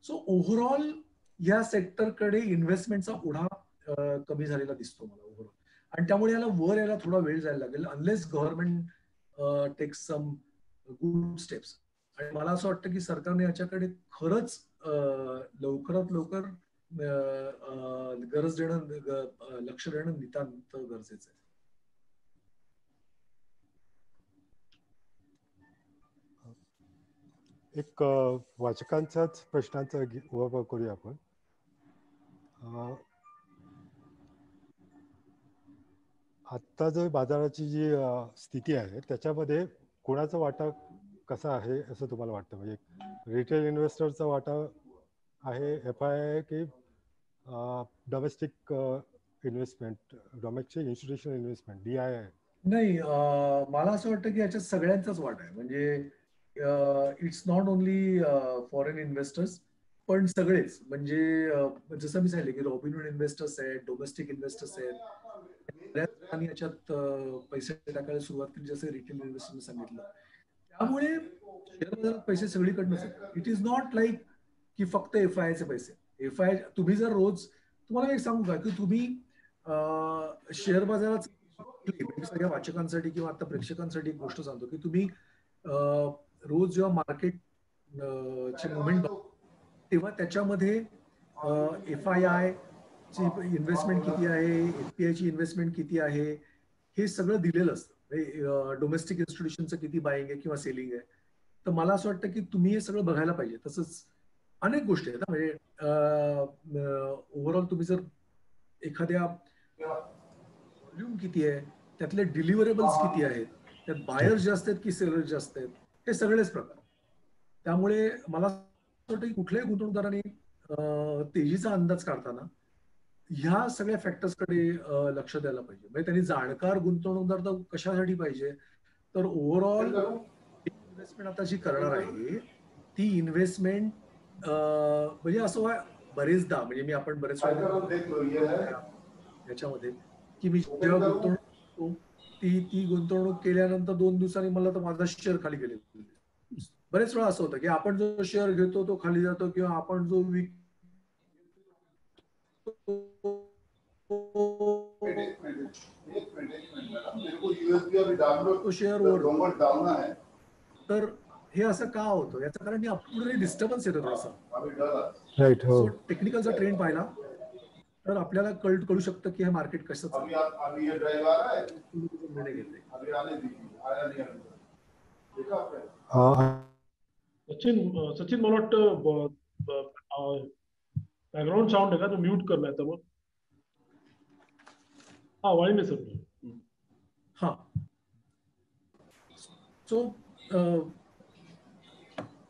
सो ओव्हरऑल या सेक्टरकडे इन्व्हेस्टमेंटचा ओढा कमी झालेला दिसतो मला ओव्हरऑल आणि त्यामुळे याला वर यायला थोडा वेळ जायला लागेल. Unless government takes some good steps आणि मला असं वाटतं की सरकारने याच्याकडे खरंच लवकरात लवकर गरज देणं लक्ष देणं नितांत गरजेचं आहे. एक वाचकांचाच प्रश्नांचा घे- करूया आपण अ, आत्ता जो बाजाराची जी स्थिती आहे त्याच्यामध्ये कोणाचा वाटा कसा आहे असं तुम्हाला वाटतं? म्हणजे रिटेल इन्व्हेस्टरचा वाटा आहे एफ आय आय की domestic investment domestic institutional investment D I I नाही मला असं वाटतं की याच्यात सगळ्यांचाच वाटा आहे. म्हणजे it's not only foreign investors पण सगळेच. म्हणजे जसं मी सांगितलं की रॉबिनहुड इन्व्हेस्टर्स आहेत डोमेस्टिक इन्व्हेस्टर्स आहेत बऱ्याच जणांनी याच्यात पैसे टाकायला सुरुवात केली जसं रिटेल इन्व्हेस्टरने सांगितलं. त्यामुळे शेअर बाजारात पैसे सगळीकडनं इट इज नॉट लाईक की फक्त एफ आय चे पैसे. एफ आय तुम्ही जर रोज तुम्हाला एक सांगू का की तुम्ही शेअर बाजारात म्हणजे सगळ्या वाचकांसाठी किंवा आता प्रेक्षकांसाठी एक गोष्ट सांगतो की तुम्ही रोज जेव्हा मार्केट चे मुवमेंट तेव्हा त्याच्यामध्ये एफ आय आय ची इन्व्हेस्टमेंट किती आहे एफपीआय ची इन्व्हेस्टमेंट किती आहे हे सगळं दिलेलं असतं. डोमेस्टिक इन्स्टिट्यूशनचं किती बाईंग आहे किंवा सेलिंग आहे. तर मला असं वाटतं की तुम्ही हे सगळं बघायला पाहिजे. तसंच अनेक गोष्टी आहेत ना म्हणजे ओव्हरऑल तुम्ही जर एखाद्या व्हॉल्यूम किती आहे त्यातले डिलिव्हरेबल्स किती आहेत त्यात बायर्स जास्त आहेत की सेलर्स जास्त आहेत हे सगळेच प्रकार. त्यामुळे मला असं वाटतं की कुठल्याही गुंतवणूकदारांनी तेजीचा अंदाज काढताना ह्या सगळ्या फॅक्टर्सकडे लक्ष द्यायला पाहिजे. म्हणजे त्यांनी जाणकार गुंतवणूकदार तर कशासाठी पाहिजे तर ओव्हरऑल इन्व्हेस्टमेंट आता जी करणार आहे ती इन्व्हेस्टमेंट म्हणजे असं व्हाय- बरेचदा म्हणजे मी आपण बरेच वेळा याच्यामध्ये की मी जेव्हा गुंतवणूक ती ती गुंतवणूक केल्यानंतर दोन दिवसांनी मला तर माझा शेअर खाली गेले बरेच वेळा असं होतं की आपण जो शेअर घेतो तो खाली जातो किंवा आपण जो विक तो है तर हे असं का होतं? याचं कारण आपल्याला डिस्टर्बन्स येतो थोडासा राईट हो. टेक्निकलचा ट्रेंड पाहिला. तर आपल्याला कळ कळू शकतं की हे मार्केट कसं है निर्णय अ, सचिन सचिन मला वाटतं बॅकग्राऊंड साऊंड आहे का तो म्यूट करलाय तर मग हा वाळीने सर हा। सो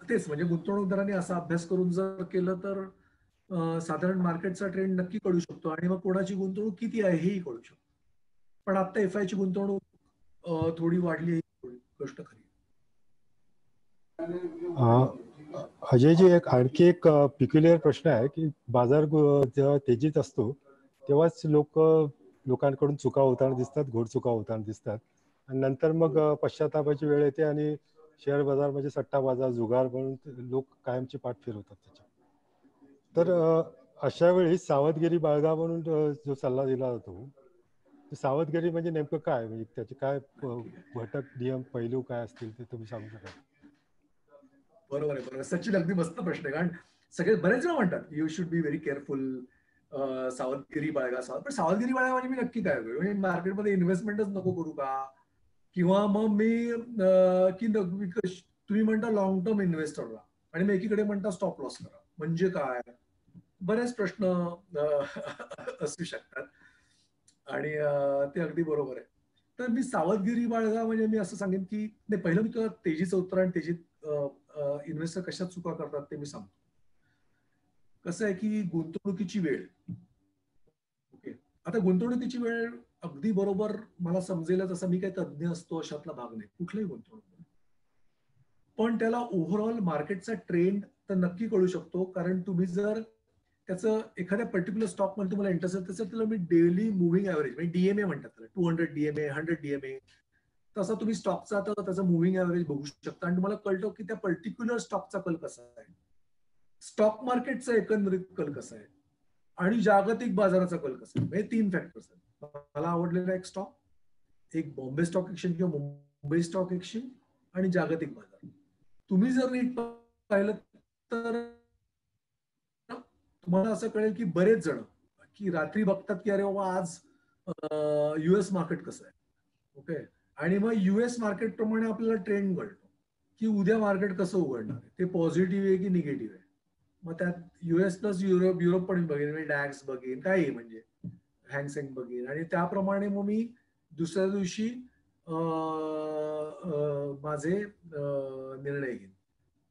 तेच म्हणजे गुंतवणूकदारांनी असा अभ्यास करून जर केलं तर अं, साधारण मार्केटचा ट्रेंड नक्की कळू शकतो आणि मग कोणाची गुंतवणूक किती आहे हेही कळू शकतो. पण आता एफ आय ची गुंतवणूक अं, थोडी वाढली ही थोडी गोष्ट खरी अ, अजयजी एक आणखी एक पिक्युलियर प्रश्न आहे की बाजार जेव्हा तेजीत असतो तेव्हाच लोक लोकांकडून चुका होताना दिसतात घोड चुका होताना दिसतात. आणि नंतर मग पश्चातापाची वेळ येते आणि शेअर बाजार म्हणजे सट्टा बाजार जुगार म्हणून ते लोक कायमची पाठ फिरवतात त्याच्या. तर अशा वेळी सावधगिरी बाळगा म्हणून जो सल्ला दिला जातो ते सावधगिरी म्हणजे नेमकं काय? म्हणजे त्याचे काय घटक नियम पैलू काय असतील ते तुम्ही सांगू शकाल? बरोबर आहे बरोबर सचिन अगदी मस्त प्रश्न आहे कारण सगळे बरेच जण म्हणतात you should be very careful सावधगिरी बाळगा सावध पण सावधगिरी बाळगा म्हणजे मी नक्की काय करू म्हणजे मार्केटमध्ये इन्व्हेस्टमेंटच नको करू का? किंवा मग मी की तुम्ही म्हणता लॉंग टर्म इन्व्हेस्टर राहा आणि मग एकीकडे म्हणता स्टॉप लॉस करा. म्हणजे काय? बरेच प्रश्न असू शकतात. आणि ते अगदी बरोबर आहे. तर मी सावधगिरी बाळगा म्हणजे मी असं सांगेन की नाही पहिलं मी तुला तेजीचं उत्तर आणि तेजीत इन्व्हेस्टर कशा चुका करतात ते मी सांगतो. कसं आहे की गुंतवणुकीची वेळ. ओके. आता गुंतवणुकीची वेळ अगदी बरोबर मला समजेल जसं मी काही तज्ज्ञ असतो अशातला भाग नाही. कुठलाही गुंतवणूक पण त्याला ओव्हरऑल मार्केटचा ट्रेंड तर नक्की कळू शकतो. कारण तुम्ही जर त्याचं एखाद्या पर्टिक्युलर स्टॉकमध्ये तुम्हाला इंटरेस्ट असेल त्याचं त्याला मी डेली मुव्हिंग ऍव्हरेज म्हणजे डीएमए म्हणतात त्याला. Two hundred DMA hundred DMA तसा तुम्ही स्टॉकचा तर त्याचं मुव्हिंग ऍव्हरेज बघू शकता. आणि तुम्हाला कळतो की त्या पर्टिक्युलर स्टॉकचा कल कसा आहे. स्टॉक मार्केटचा एकंदरीत कल कसा आहे. आणि जागतिक बाजाराचा कल कसा आहे. हे तीन फॅक्टर्स आहेत. मला आवडलेला एक स्टॉक एक बॉम्बे स्टॉक एक्सचेंज किंवा मुंबई स्टॉक एक्सचेंज आणि जागतिक बाजार. तुम्ही जर नीट पाहिलं तर तुम्हाला असं कळेल की बरेच जण की रात्री बघतात की अरे बाबा आज युएस मार्केट कसं आहे. ओके आणि मग युएस मार्केट प्रमाणे आपल्याला ट्रेंड कळतो की उद्या मार्केट कसं उघडणार आहे? ते पॉझिटिव्ह आहे की निगेटिव्ह आहे? मग त्यात युएस प्लस युरोप युरोप पण बघेन. म्हणजे मी डॅक्स बघेन काही म्हणजे हँगसेंग बघेन. आणि त्याप्रमाणे मग मी दुसऱ्या दिवशी माझे निर्णय घेईन.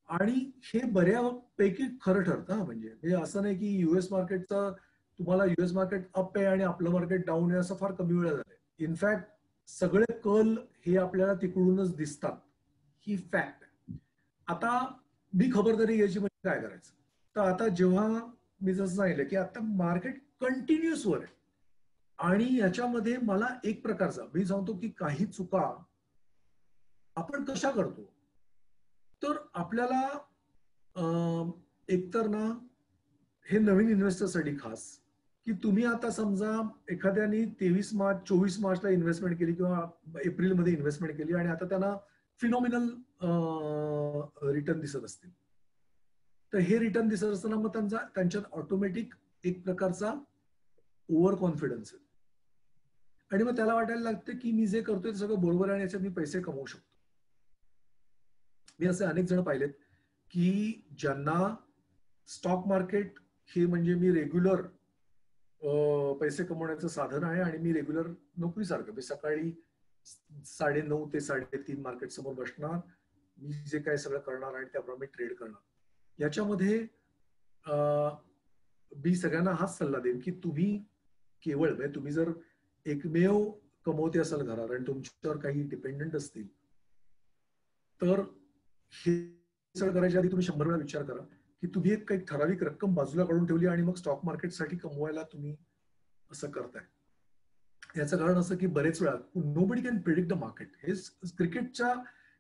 आणि हे बऱ्यापैकी खरं ठरतं हा म्हणजे. असं नाही की युएस मार्केटचं तुम्हाला युएस मार्केट अप आहे आणि आपलं मार्केट डाऊन आहे असं फार कमी वेळा झालंय. इनफॅक्ट सगळे कल हे आपल्याला तिकडूनच दिसतात. ही फॅक्ट आता मी खबरदारी घ्यायची म्हणजे काय करायचं? तर आता जेव्हा मी जसं सांगितलं की आता मार्केट कंटिन्युअस वर आहे. आणि याच्यामध्ये मला एक प्रकारचा मी सांगतो की काही चुका आपण कशा करतो? तर आपल्याला अं, एकतर ना हे नवीन इन्व्हेस्टरसाठी खास की तुम्ही आता समजा एखाद्याने तेवीस मार्च चोवीस मार्चला इन्व्हेस्टमेंट केली किंवा एप्रिलमध्ये इन्व्हेस्टमेंट केली आणि आता त्यांना फिनॉमिनल रिटर्न दिसत असतील. तर हे रिटर्न दिसत असताना मग त्यांचा त्यांच्यात ऑटोमॅटिक एक प्रकारचा ओव्हर कॉन्फिडन्स आहे आणि मग त्याला वाटायला लागतं की मी जे करतोय ते सगळं बरोबर आहे आणि याच्यात मी पैसे कमवू शकतो. मी असे अनेक जण पाहिलेत की ज्यांना स्टॉक मार्केट हे म्हणजे मी रेग्युलर पैसे कमवण्याचं साधन आहे आणि मी रेग्युलर नोकरीसारखं मी सकाळी साडे नऊ ते साडेतीन मार्केट समोर बसणार मी जे काय सगळं करणार आणि त्याप्रमाणे ट्रेड करणार. याच्यामध्ये मी सगळ्यांना हाच सल्ला देईन की तुम्ही केवळ म्हणजे तुम्ही जर एकमेव कमवते असाल घरात आणि तुमच्यावर काही डिपेंडंट असतील तर हे सगळं करायच्या आधी तुम्ही शंभर वेळा विचार करा. की तुम्ही एक काही ठराविक रक्कम बाजूला काढून ठेवली आणि मग स्टॉक मार्केटसाठी कमवायला तुम्ही असं करताय. याचं कारण असं की बरेच वेळा nobody can predict the market हे क्रिकेटच्या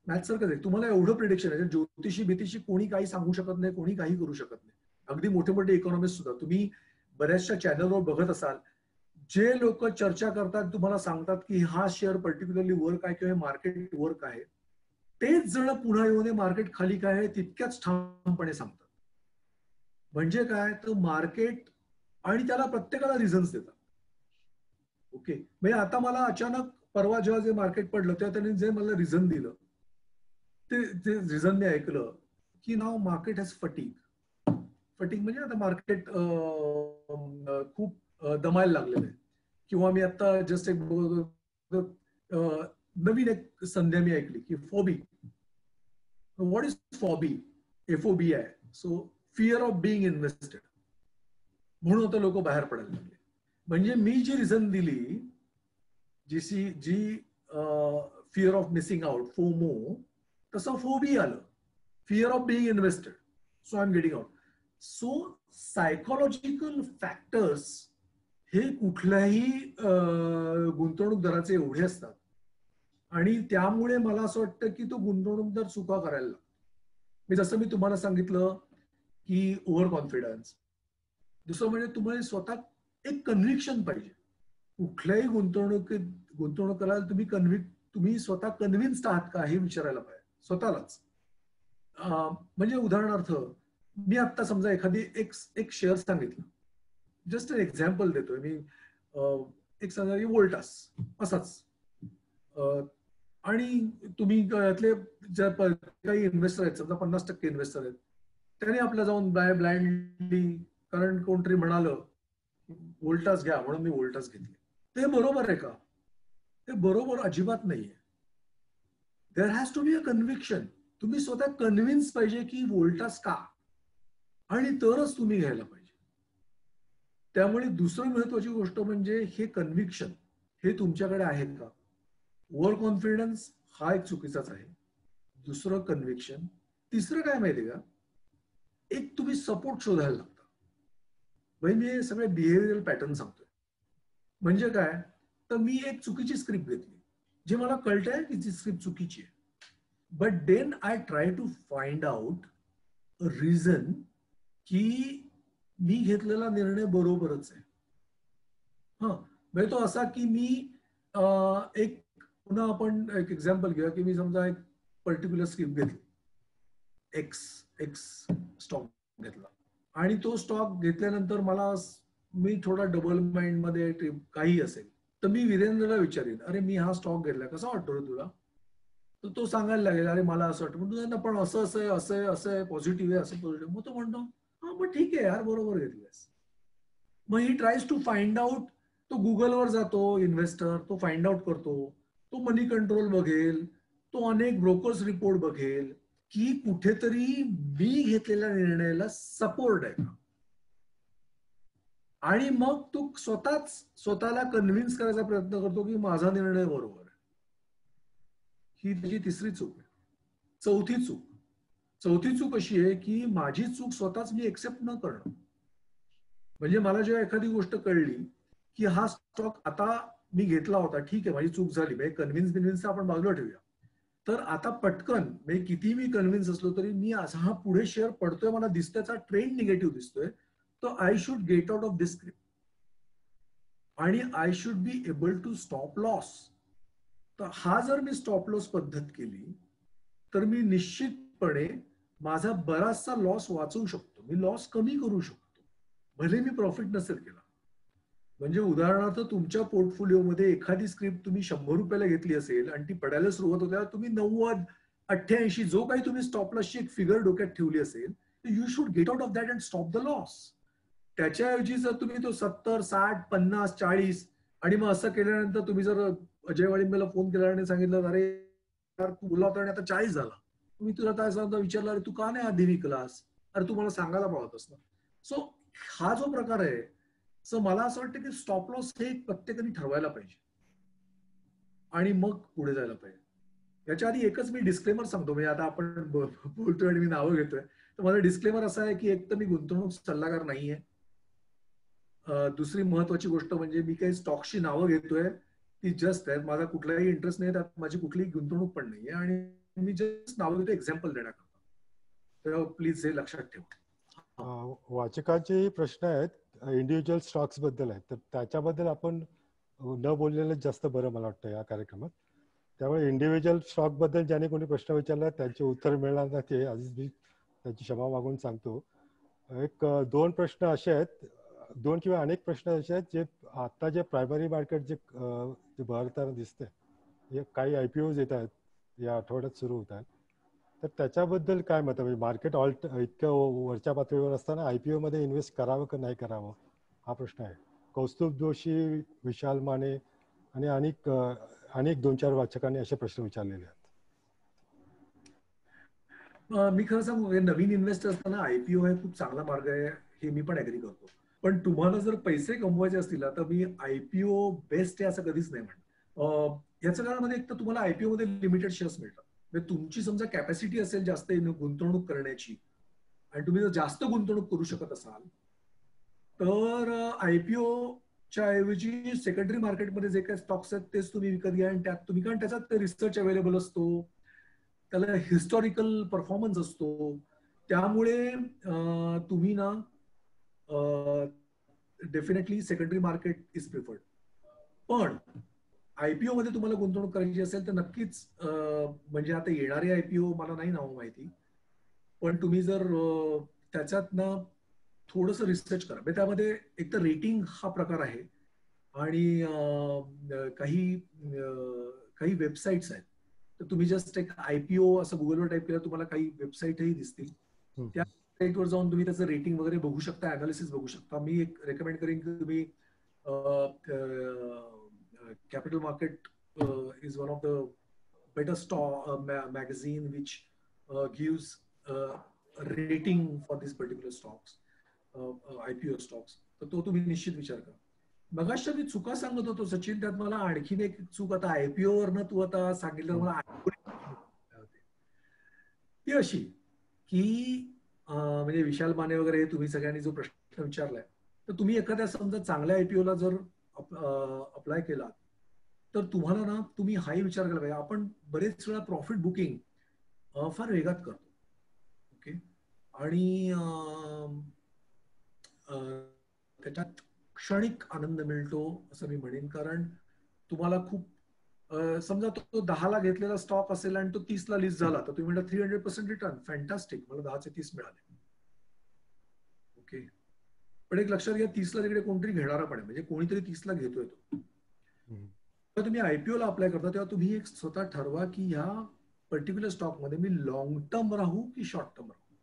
मॅच सारखं आहे. तुम्हाला एवढं प्रिडिक्शन आहे. ज्योतिषी भीतीशी कोणी काही सांगू शकत नाही कोणी काही करू शकत नाही. अगदी मोठे मोठे इकॉनॉमिस्ट सुद्धा. तुम्ही बऱ्याचशा चॅनलवर बघत असाल जे लोक चर्चा करतात तुम्हाला सांगतात की हा शेअर पर्टिक्युलरली वर्क आहे किंवा मार्केट वर्क आहे. तेच जण पुन्हा येऊन मार्केट खाली काय आहे तितक्याच ठामपणे सांगतात. म्हणजे काय? तर मार्केट आणि त्याला प्रत्येकाला रिझन्स देतात. ओके म्हणजे आता मला अचानक परवा जेव्हा जे मार्केट पडलं तेव्हा त्यांनी जे मला रिझन दिलं ते जे रिझन मी ऐकलं की नाव मार्केट हॅज फटिक फटिक म्हणजे आता मार्केट खूप दमायला लागलेलं आहे. किंवा मी आता जस्ट एक नवीन एक संध्या मी ऐकली की FOBI what is FOBI F O B I so fear of being invested म्हणून आता लोक बाहेर पडायला लागले. म्हणजे मी जी रिझन दिली जी सी जी fear of missing out FOMO तसं फोबी आलं. Fear of being invested so I am getting out so psychological factors हे कुठल्याही गुंतवणूकदाराचे एवढे असतात. आणि त्यामुळे मला असं वाटतं की तो गुंतवणूकदार चुका करायला लागतो. मी जसं मी तुम्हाला सांगितलं की ओव्हर कॉन्फिडन्स दुसरं म्हणजे तुम्हाला स्वतः एक कन्व्हिक्शन पाहिजे. कुठल्याही गुंतवणुकीत गुंतवणूक कराल तुम्ही कन्व्हिक तुम्ही स्वतः कन्व्हिन्स्ड आहात का हे विचारायला पाहिजे. स्वतःलाच. म्हणजे उदाहरणार्थ मी आता समजा एखादी एक एक शेअर सांगितलं. जस्ट एक्झाम्पल देतोय मी. एक समजा वोल्टास. असाच. आणि तुम्ही यातले ज्या काही इन्व्हेस्टर आहेत समजा पन्नास टक्के इन्व्हेस्टर आहेत. त्याने आपल्या जाऊन ब्लाय ब्लाइंडली कारण कोणतरी म्हणालं वोल्टास घ्या म्हणून मी वोल्टास घेतली. ते बरोबर आहे का? ते बरोबर अजिबात नाहीये. There has to be a conviction तुम्ही स्वतः कन्व्हिन्स पाहिजे की वोल्टास का? आणि तरच तुम्ही घ्यायला पाहिजे. त्यामुळे दुसरं महत्वाची गोष्ट म्हणजे हे कन्व्हिक्शन हे तुमच्याकडे आहेत का? ओव्हर कॉन्फिडन्स हा एक चुकीचाच आहे. दुसरं कन्व्हिक्शन तिसरं काय माहिती का? एक तुम्ही सपोर्ट शोधायला लागता. म्हणजे मी सगळे बिहेवियरल पॅटर्न सांगतोय. म्हणजे काय? तर मी एक चुकीची स्क्रिप्ट घेतली. जे मला कळतंय की ती स्क्रिप्ट चुकीची आहे. But then I try to find out reason की मी घेतलेला निर्णय बरोबरच आहे. हा. म्हणजे तो असा की मी एक पुन्हा आपण एक एक्झाम्पल घेऊया की मी समजा एक पर्टिक्युलर स्क्रिप्ट घेतली. एक्स एक्स स्टॉक घेतला. आणि तो स्टॉक घेतल्यानंतर मला मी थोडा डबल माइंडमध्ये काही असेल तर मी वीरेंद्रला विचारेन अरे मी हा स्टॉक घेतला कसा वाटतो रे तुला? तर तो सांगायला लागेल अरे मला असं वाटतं. पण ना पण असं असं आहे असं आहे असं आहे पॉझिटिव्ह आहे असं पॉझिटिव्ह मग तो म्हणतो हा मग ठीक आहे यार बरोबर घेतलंस मग he tries to find out तो गुगलवर जातो इन्व्हेस्टर तो फाइंड आउट करतो तो मनी कंट्रोल बघेल तो अनेक ब्रोकर्स रिपोर्ट बघेल की कुठेतरी मी घेतलेल्या निर्णयाला सपोर्ट आहे. का आणि मग तू स्वतःच स्वतःला कन्व्हिन्स करायचा प्रयत्न करतो की माझा निर्णय बरोबर आहे. ही त्याची तिसरी चूक आहे. चौथी चूक. चौथी चूक अशी आहे की माझी चूक स्वतःच मी एक्सेप्ट न करणं. म्हणजे मला जेव्हा एखादी गोष्ट कळली की हा स्टॉक आता मी घेतला होता ठीक आहे माझी चूक झाली म्हणजे कन्व्हिन्स बिन्व्हिन्स आपण बाजूला ठेवूया. तर आता पटकन म्हणजे किती मी कन्व्हिन्स असलो तरी मी आज हा पुढे शेअर पडतोय मला दिसतोयचा त्याचा ट्रेंड निगेटिव्ह दिसतोय. तर I should get out of this script आणि I should be able to stop loss तर हा जर मी स्टॉप लॉस पद्धत केली तर मी निश्चितपणे माझा बराचसा लॉस वाचवू शकतो. मी लॉस कमी करू शकतो. भले मी प्रॉफिट नसेल केला. म्हणजे उदाहरणार्थ तुमच्या पोर्टफोलिओमध्ये एखादी स्क्रिप्ट तुम्ही शंभर रुपयाला घेतली असेल आणि ती पडायला सुरुवात होत्या तुम्ही नव्वद अठ्ठ्याऐंशी जो काही तुम्ही स्टॉप लॉसची एक फिगर डोक्यात ठेवली असेल you should get out of that and stop the loss त्याच्याऐवजी जर तुम्ही तो सत्तर साठ पन्नास चाळीस आणि मग असं केल्यानंतर तुम्ही जर अजय वाळिंबेला फोन केला आणि सांगितलं अरे तू बोलला होता आणि आता चाळीस झाला. तुम्ही तुला काय सांगता विचारलं अरे तू का नाही आधी विकलास? अरे तू मला सांगायला पाहत असणार सो हा जो प्रकार आहे सो मला असं वाटतं की स्टॉप लॉस हे प्रत्येकाने ठरवायला पाहिजे. आणि मग पुढे जायला पाहिजे. याच्या आधी एकच मी डिस्क्लेमर सांगतो. म्हणजे आता आपण बोलतोय आणि मी नावं घेतोय. तर माझा डिस्क्लेमर असा आहे की एक तर मी गुंतवणूक सल्लागार नाहीये. दुसरी महत्वाची गोष्ट म्हणजे मी काही स्टॉक्सची नावं घेतोय. ती जस्ट आहेत. माझा कुठलाही इंटरेस्ट नाही त्यात माझी कुठलीही गुंतवणूक पण नाहीये. आणि मी जस्ट नावं घेतो एक्झाम्पल देण्याकरता. तर प्लीज हे लक्षात ठेवा. वाचकाचे प्रश्न आहेत. इंडिव्हिज्युअल स्टॉक्सबद्दल आहेत. तर त्याच्याबद्दल आपण न बोललेलं जास्त बरं मला वाटतं या कार्यक्रमात. त्यामुळे इंडिव्हिज्युअल स्टॉकबद्दल ज्याने कोणी प्रश्न विचारला त्यांचे उत्तर मिळणार नाही ते आधीच मी त्यांची क्षमा मागून सांगतो. एक दोन प्रश्न असे आहेत दोन किंवा अनेक प्रश्न असे आहेत जे आता जे प्रायमरी मार्केट जे अं, जे बहरताना दिसते हे काही आय पी ओज येत आहेत या आठवड्यात सुरू होत आहेत. तर त्याच्याबद्दल काय मत म्हणजे मार्केट ऑल इतक्या वरच्या पातळीवर असताना आयपीओ मध्ये इन्व्हेस्ट करावं का नाही करावं? हा प्रश्न आहे. कौस्तुभ जोशी विशाल माने आणि अनेक अनेक दोन चार वाचकांनी असे प्रश्न विचारलेले आहेत. मी खरं सांगू नवीन इन्व्हेस्टर असताना आयपीओ हे खूप चांगला मार्ग आहे हे मी पण अग्री करतो. पण तुम्हाला जर पैसे कमवायचे असतील तर मी आयपीओ बेस्ट आहे असं कधीच नाही म्हणत. याचं कारण म्हणजे एक तर तुम्हाला आयपीओ मध्ये लिमिटेड शेअर्स मिळतात. म्हणजे तुमची समजा कॅपॅसिटी असेल जास्त गुंतवणूक करण्याची आणि तुम्ही जर जास्त गुंतवणूक करू शकत असाल तर आयपीओ च्या ऐवजी सेकंडरी मार्केटमध्ये जे काही स्टॉक्स आहेत तेच तुम्ही विकत घ्या आणि त्यात तुम्ही कारण त्याच्यात रिसर्च अवेलेबल असतो त्याला हिस्टॉरिकल परफॉर्मन्स असतो. त्यामुळे तुम्ही ना definitely secondary market is preferred पण आयपीओ मध्ये तुम्हाला गुंतवणूक करायची असेल तर नक्कीच म्हणजे आता येणारे आयपीओ मला नाही नाव माहिती. पण तुम्ही जर त्याच्यात ना थोडंसं रिसर्च करा. म्हणजे त्यामध्ये एक तर रेटिंग हा प्रकार आहे. आणि काही काही वेबसाईट्स आहेत. तर तुम्ही जस्ट एक आयपीओ असं गुगलवर टाईप केलं तुम्हाला काही वेबसाईटही दिसतील. त्या साईटवर जाऊन तुम्ही त्याचं रेटिंग वगैरे बघू शकता अनालिसिस बघू शकता. मी एक रेकमेंड करेन की तुम्ही capital market is one of the better store uh, ma- magazine which uh, gives uh, rating for these particular stocks, uh, uh, IPO stocks. तर तो तुम्ही निश्चित विचार करा. मगाशी मी चुका सांगत होतो सचिन. त्यात मला आणखीन एक चूक आता आयपीओ वरनं तू आता सांगितलं मला ती अशी की म्हणजे विशाल माने वगैरे तुम्ही सगळ्यांनी जो प्रश्न विचारलाय तर तुम्ही एखाद्या समजा चांगल्या आयपीओ ला जर अप्लाय केला तर तुम्हाला ना तुम्ही हाही विचार केला पाहिजे. आपण बरेच वेळा प्रॉफिट बुकिंग फार वेगात करतो. ओके आणि त्याच्यात क्षणिक आनंद मिळतो असं मी म्हणेन. कारण तुम्हाला खूप समजा तो दहाला घेतलेला स्टॉक असेल आणि तो तीसला लिस्ट झाला तर तुम्ही म्हणता three hundred percent return fantastic मला दहाचे तीस मिळाले. ओके पण एक लक्षात घ्या तीसला तिकडे कोणतरी घेणारा पण आहे. म्हणजे कोणीतरी तीसला घेतोय तो. जेव्हा तुम्ही आयपीओ ला अप्लाय करता तेव्हा तुम्ही एक स्वतः ठरवा की ह्या पर्टिक्युलर स्टॉकमध्ये मी लॉंग टर्म राहू की शॉर्ट टर्म राहू.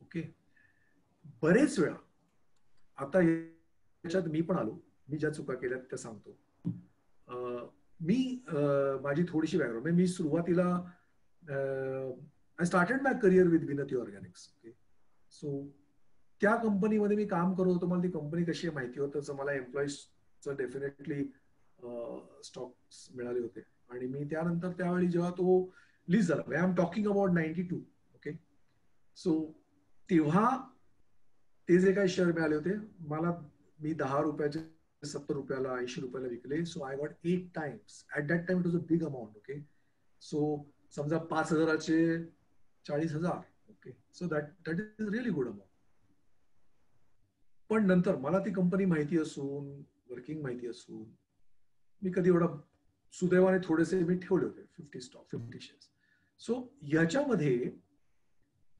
ओके बरेच वेळा आता याच्यात मी पण आलो. मी ज्या चुका केल्यात त्या सांगतो. मी माझी थोडीशी बॅकग्राऊंड म्हणजे मी सुरुवातीला I started my career with Vinati organics okay so त्या कंपनीमध्ये मी काम करत होतो. मला ती कंपनी कशी आहे माहिती होतं. तसं मला एम्प्लॉईजचं डेफिनेटली स्टॉक्स मिळाले होते. आणि मी त्यानंतर त्यावेळी जेव्हा तो लीज झाला I am talking about ninety two okay so तेव्हा ते जे काही शेअर मिळाले होते मला मी दहा रुपयाचे सत्तर रुपयाला ऐंशी रुपयाला विकले. So I got eight times at that time it was a big amount okay so समजा पाच हजाराचे चाळीस हजार okay so that that is really good amount पण नंतर मला ती कंपनी माहिती असून वर्किंग माहिती असून मी कधी एवढा सुदैवाने थोडेसे मी ठेवले होते fifty stock fifty shares so याच्यामध्ये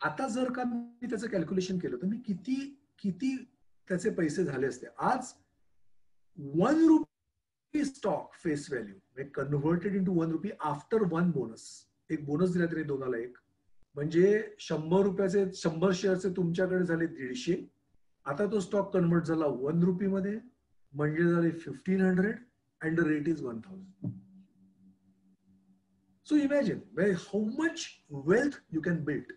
आता जर का मी त्याचं कॅल्क्युलेशन केलं तर मी किती किती त्याचे पैसे झाले असते? आज one rupee stock face value converted into one rupee after one bonus एक बोनस दिला तरी दोनाला एक. म्हणजे शंभर रुपयाचे शंभर शेअरचे तुमच्याकडे झाले दीडशे. आता तो स्टॉक कन्वर्ट झाला वन रुपी मध्ये म्हणजे झाले fifteen hundred and the rate is one thousand so imagine how much wealth you can build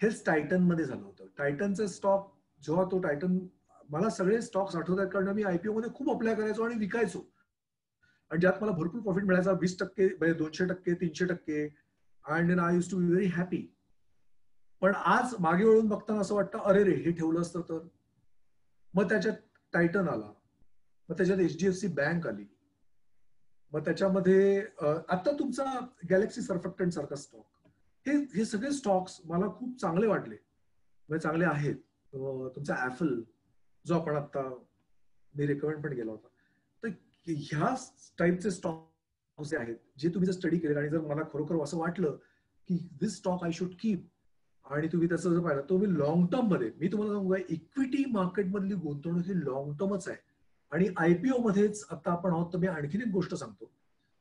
हेच टायटनमध्ये झालं होतं. टायटनचा स्टॉक जेव्हा तो टायटन मला सगळे स्टॉक्स आठवतात कारण मी आयपीओ मध्ये खूप अप्लाय करायचो आणि विकायचो. आणि ज्यात मला भरपूर प्रॉफिट मिळायचा वीस टक्के म्हणजे दोनशे टक्के तीनशे टक्के. And I used to be very happy पण आज मागे वळून बघताना असं वाटतं अरे रे हे ठेवलं असतं तर. मग त्याच्यात टायटन आला. मग त्याच्यात एचडीएफसी बँक आली. मग त्याच्यामध्ये आता तुमचा गॅलेक्सी सर्फेक्टन सारखा स्टॉक हे हे सगळे स्टॉक्स मला खूप चांगले वाटले. म्हणजे चांगले आहेत. तुमचा ऍफल जो आपण आता मी रेकमेंड पण केला होता. तर ह्या टाईपचे स्टॉक जे आहेत जे तुम्ही जर स्टडी केले आणि जर मला खरोखर असं वाटलं की this stock I should keep आणि तुम्ही त्याचा जर पाहिलं तो मी लॉंग टर्ममध्ये मी तुम्हाला सांगू का इक्विटी मार्केटमधली गुंतवणूक ही लॉंग टर्मच आहे. आणि आयपीओ मध्येच आता आपण आहोत तर मी आणखीन एक गोष्ट सांगतो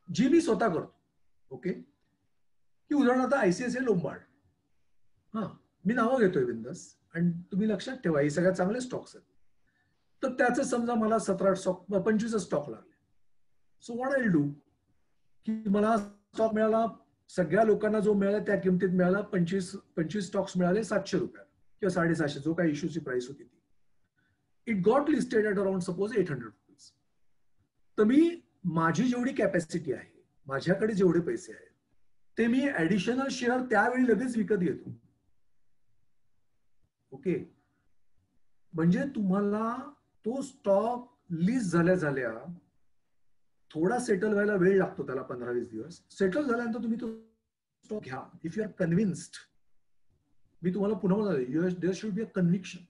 जी मी स्वतः करतो ओके की उदाहरणार्थ आयसीआयसीआय लोंबार्ड हा मी नावं घेतोय बिंदास आणि तुम्ही लक्षात ठेवा हे सगळ्यात चांगले स्टॉक्स आहेत. तर त्याचं समजा मला सतरा स्टॉक पंचवीस स्टॉक लागले. सो वॉट आय डू की मला स्टॉक मिळाला सगळ्या लोकांना जो मिळाला त्या किमतीत मिळाला पंचवीस पंचवीस स्टॉक्स मिळाले सातशे रुपयात किंवा साडेसहाशे जो काही इश्यूची प्राइस होती ती. It got listed at around suppose eight hundred rupees तर मी माझी जेवढी कॅपॅसिटी आहे माझ्याकडे जेवढे पैसे आहेत ते मी ऍडिशनल शेअर त्यावेळी लगेच विकत घेतो. ओके म्हणजे तुम्हाला तो स्टॉक लिस्ट झाल्या झाल्या थोडा सेटल व्हायला वेळ लागतो त्याला पंधरा वीस दिवस. सेटल झाल्यानंतर तुम्ही तो स्टॉक घ्या. इफ यू आर कन्व्हिन्स्ड मी तुम्हाला पुन्हा म्हणाले there should be a conviction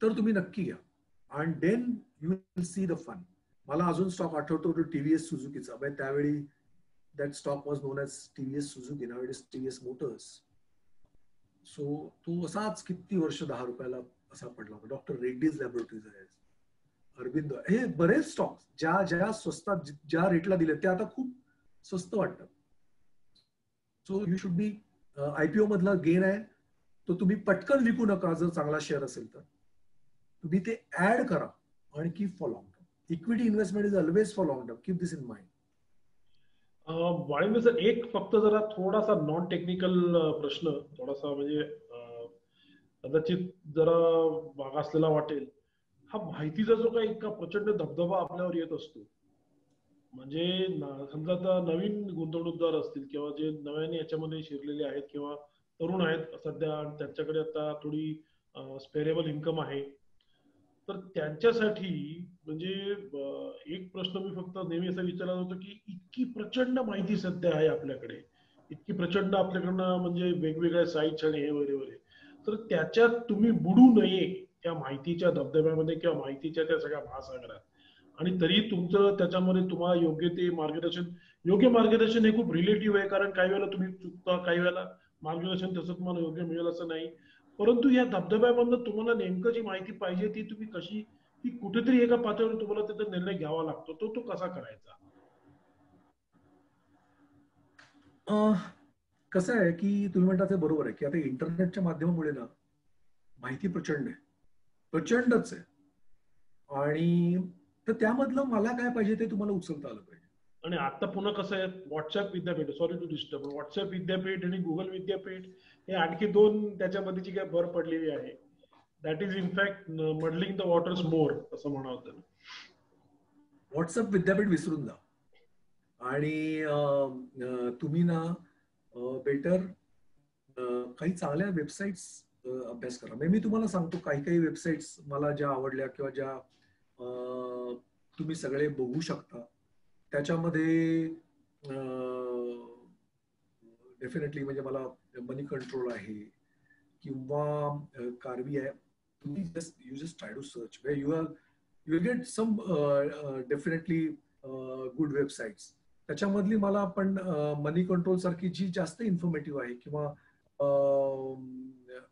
तर तुम्ही नक्की घ्या. आणि then you will see the fun मला अजून स्टॉक आठवतो तो टीव्हीएस सुझुकीचा म्हणजे त्यावेळी that stock was known as TVS Suzuki now it is TVS motors so तो असाच किती वर्ष दहा रुपयाला असा पडला डॉक्टर रेड्डीज लॅबोरेटरीज आहे. अरविंद. हे बरेच स्टॉक्स ज्या ज्या स्वस्तात ज्या रेटला दिले ते आता खूप स्वस्त वाटतात. So you should be IPO मधला गेन आहे. तो तुम्ही पटकन विकू नका जर चांगला शेअर असेल तर. तुम्ही ते ऍड करा आणि keep for long term equity investment is always for long term keep this in mind Walimbe sir एक फक्त जरा थोडासा नॉन टेक्निकल प्रश्न थोडासा म्हणजे कदाचित जरा मागासलेला वाटेल. हा माहितीचा जो काही इतका प्रचंड धबधबा आपल्यावर येत असतो म्हणजे समजा आता नवीन गुंतवणूकदार असतील किंवा जे नव्याने याच्यामध्ये शिरलेले आहेत किंवा तरुण आहेत सध्या आणि त्यांच्याकडे आता थोडी स्पेरेबल इन्कम आहे तर त्यांच्यासाठी म्हणजे एक प्रश्न मी फक्त नेहमी असा विचारला होतो की इतकी प्रचंड माहिती सध्या आहे आपल्याकडे इतकी प्रचंड आपल्याकडनं म्हणजे वेगवेगळ्या साईट्स आणि हे वगैरे वगैरे. तर त्याच्यात तुम्ही बुडू नये त्या माहितीच्या धबधब्यामध्ये किंवा माहितीच्या त्या सगळ्या महासागरात. आणि तरी तुमचं त्याच्यामध्ये तुम्हाला योग्य ते मार्गदर्शन योग्य मार्गदर्शन हे खूप रिलेटिव्ह आहे कारण काही वेळेला तुम्ही चुकता काही वेळेला मार्गदर्शन तसं तुम्हाला योग्य मिळेल असं नाही. परंतु या धबधब्यामधनं तुम्हाला नेमकं जी माहिती पाहिजे ती तुम्ही कशी ती कुठेतरी एका पातळीवर तुम्हाला त्याचा निर्णय घ्यावा लागतो. तो तो कसा करायचा? कसं आहे की तुम्ही म्हणता ते बरोबर आहे की आता इंटरनेटच्या माध्यमामुळे ना माहिती प्रचंड आहे. प्रचंडच आहे. आणि तर त्यामधलं मला काय पाहिजे ते तुम्हाला उचलता आलं पाहिजे. आणि आता पुन्हा कसं आहे व्हॉट्सअप विद्यापीठ सॉरी टू डिस्टर्ब व्हॉट्सअप विद्यापीठ आणि गुगल विद्यापीठ हे आणखी दोन त्याच्यामध्ये जी काय भर पडलेली आहे that is in fact muddling the waters more असं म्हणावं त्याला व्हॉट्सअप विद्यापीठ विसरून जा. आणि तुम्ही ना बेटर काही चांगल्या वेबसाईट्स अभ्यास करा. म्हणजे मी तुम्हाला सांगतो काही काही वेबसाईट्स मला ज्या आवडल्या किंवा ज्या तुम्ही सगळे बघू शकता. त्याच्यामध्ये डेफिनेटली म्हणजे मला मनी कंट्रोल आहे किंवा कार्वी आहे. तुम्ही just you just try to search way you are you get some definitely good websites त्याच्यामधली मला पण मनी कंट्रोल सारखी जी जास्त इन्फॉर्मेटिव्ह आहे किंवा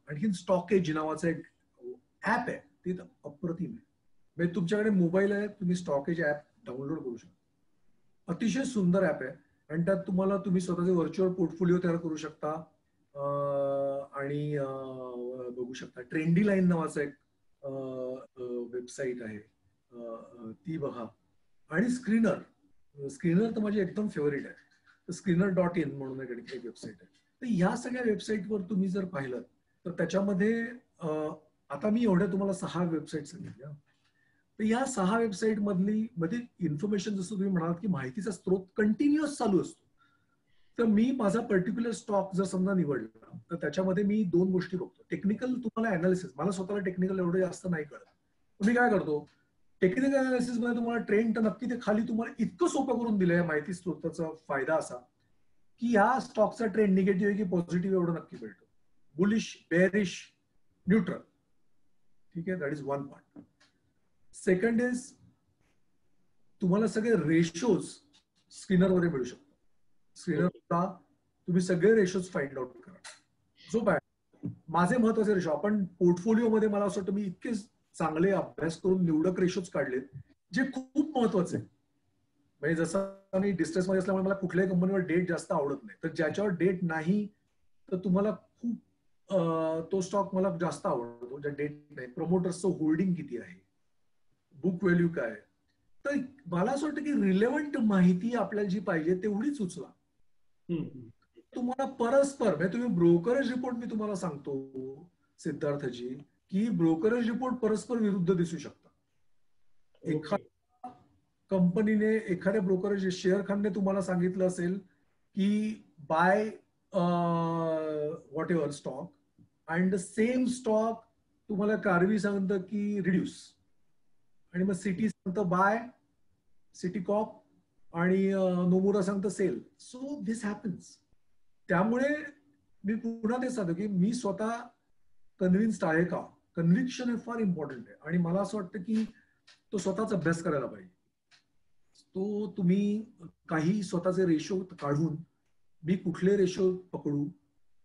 आणखीन स्टॉकेज नावाचं एक ऍप आहे. ते अप्रतिम आहे. म्हणजे तुमच्याकडे मोबाईल आहे तुम्ही स्टॉकेज ऍप डाउनलोड करू शकता. अतिशय सुंदर ऍप आहे. आणि त्यात तुम्हाला तुम्ही स्वतःचे व्हर्च्युअल पोर्टफोलिओ तयार करू शकता. आणि बघू शकता. ट्रेंडी लाईन नावाचं एक वेबसाईट आहे. ती बघा. आणि स्क्रीनर स्क्रीनर तर माझी एकदम फेवरेट आहे. स्क्रीनर डॉट इन म्हणून एक एक वेबसाईट आहे. तर ह्या सगळ्या वेबसाईटवर तुम्ही जर पाहिलं तर त्याच्यामध्ये आता मी एवढ्या तुम्हाला सहा वेबसाईट सांगितल्या. तर या सहा वेबसाईट मधली मध्ये इन्फॉर्मेशन जसं तुम्ही म्हणाल की माहितीचा स्त्रोत कंटिन्युअस चालू असतो. तर मी माझा पर्टिक्युलर स्टॉक जर समजा निवडला तर त्याच्यामध्ये मी दोन गोष्टी बघतो. टेक्निकल तुम्हाला अनालिसिस मला स्वतःला टेक्निकल एवढं जास्त नाही कळत. मी काय करतो? टेक्निकल अनालिसिसमध्ये तुम्हाला ट्रेंड तर नक्की ते खाली तुम्हाला इतकं सोपं करून दिलंय माहिती स्त्रोताचा फायदा असा की या स्टॉकचा ट्रेंड निगेटिव्ह आहे की पॉझिटिव्ह एवढं नक्की मिळतो बुलिश bearish, न्यूट्रल ठीक आहे? That is one part second is तुम्हाला सगळे रेशोज स्क्रीनरवर मिळू शकतात. स्क्रीनरला तुम्ही सगळे रेशोज फाइंड आउट करा. जो काय माझे महत्त्वाचे रेशो आपण पोर्टफोलिओ मध्ये मला असं वाटतं मी इतके चांगले अभ्यास करून निवडक रेशोज काढलेत जे खूप महत्त्वाचे आहेत. म्हणजे जसं मी डिस्ट्रेस मध्ये असल्यामुळे मला कुठल्याही कंपनीवर डेट जास्त आवडत नाही. तर ज्याच्यावर डेट नाही तर तुम्हाला खूप तो स्टॉक मला जास्त आवडतो. ज्या डेट नाही. प्रमोटर्सचं होल्डिंग किती आहे? बुक व्हॅल्यू काय? तर मला असं वाटतं की रिलेव्हंट माहिती आपल्याला जी पाहिजे तेवढीच उचला. तुम्हाला परस्पर म्हणजे तुम्ही ब्रोकरेज रिपोर्ट मी तुम्हाला सांगतो सिद्धार्थजी की ब्रोकरेज रिपोर्ट परस्पर विरुद्ध दिसू शकतात. एखाद्या कंपनीने एखाद्या ब्रोकरेज शेअर खानने तुम्हाला सांगितलं असेल की buy whatever stock and the same stock तुम्हाला कार्वी सांगतं की रिड्यूस आणि मग सिटी सांगतं बाय सिटी कॉप आणि नोमुरा सांगतं सेल सो दिस हॅपन्स त्यामुळे मी पुन्हा ते सांगतो की मी स्वतः कन्व्हिन्स्ड आहे का? कन्व्हिक्शन हे फार इम्पॉर्टंट आहे. आणि मला असं वाटतं की तो स्वतःच अभ्यास करायला पाहिजे. तो तुम्ही काही स्वतःचे रेशो काढून मी कुठले रेशो पकडू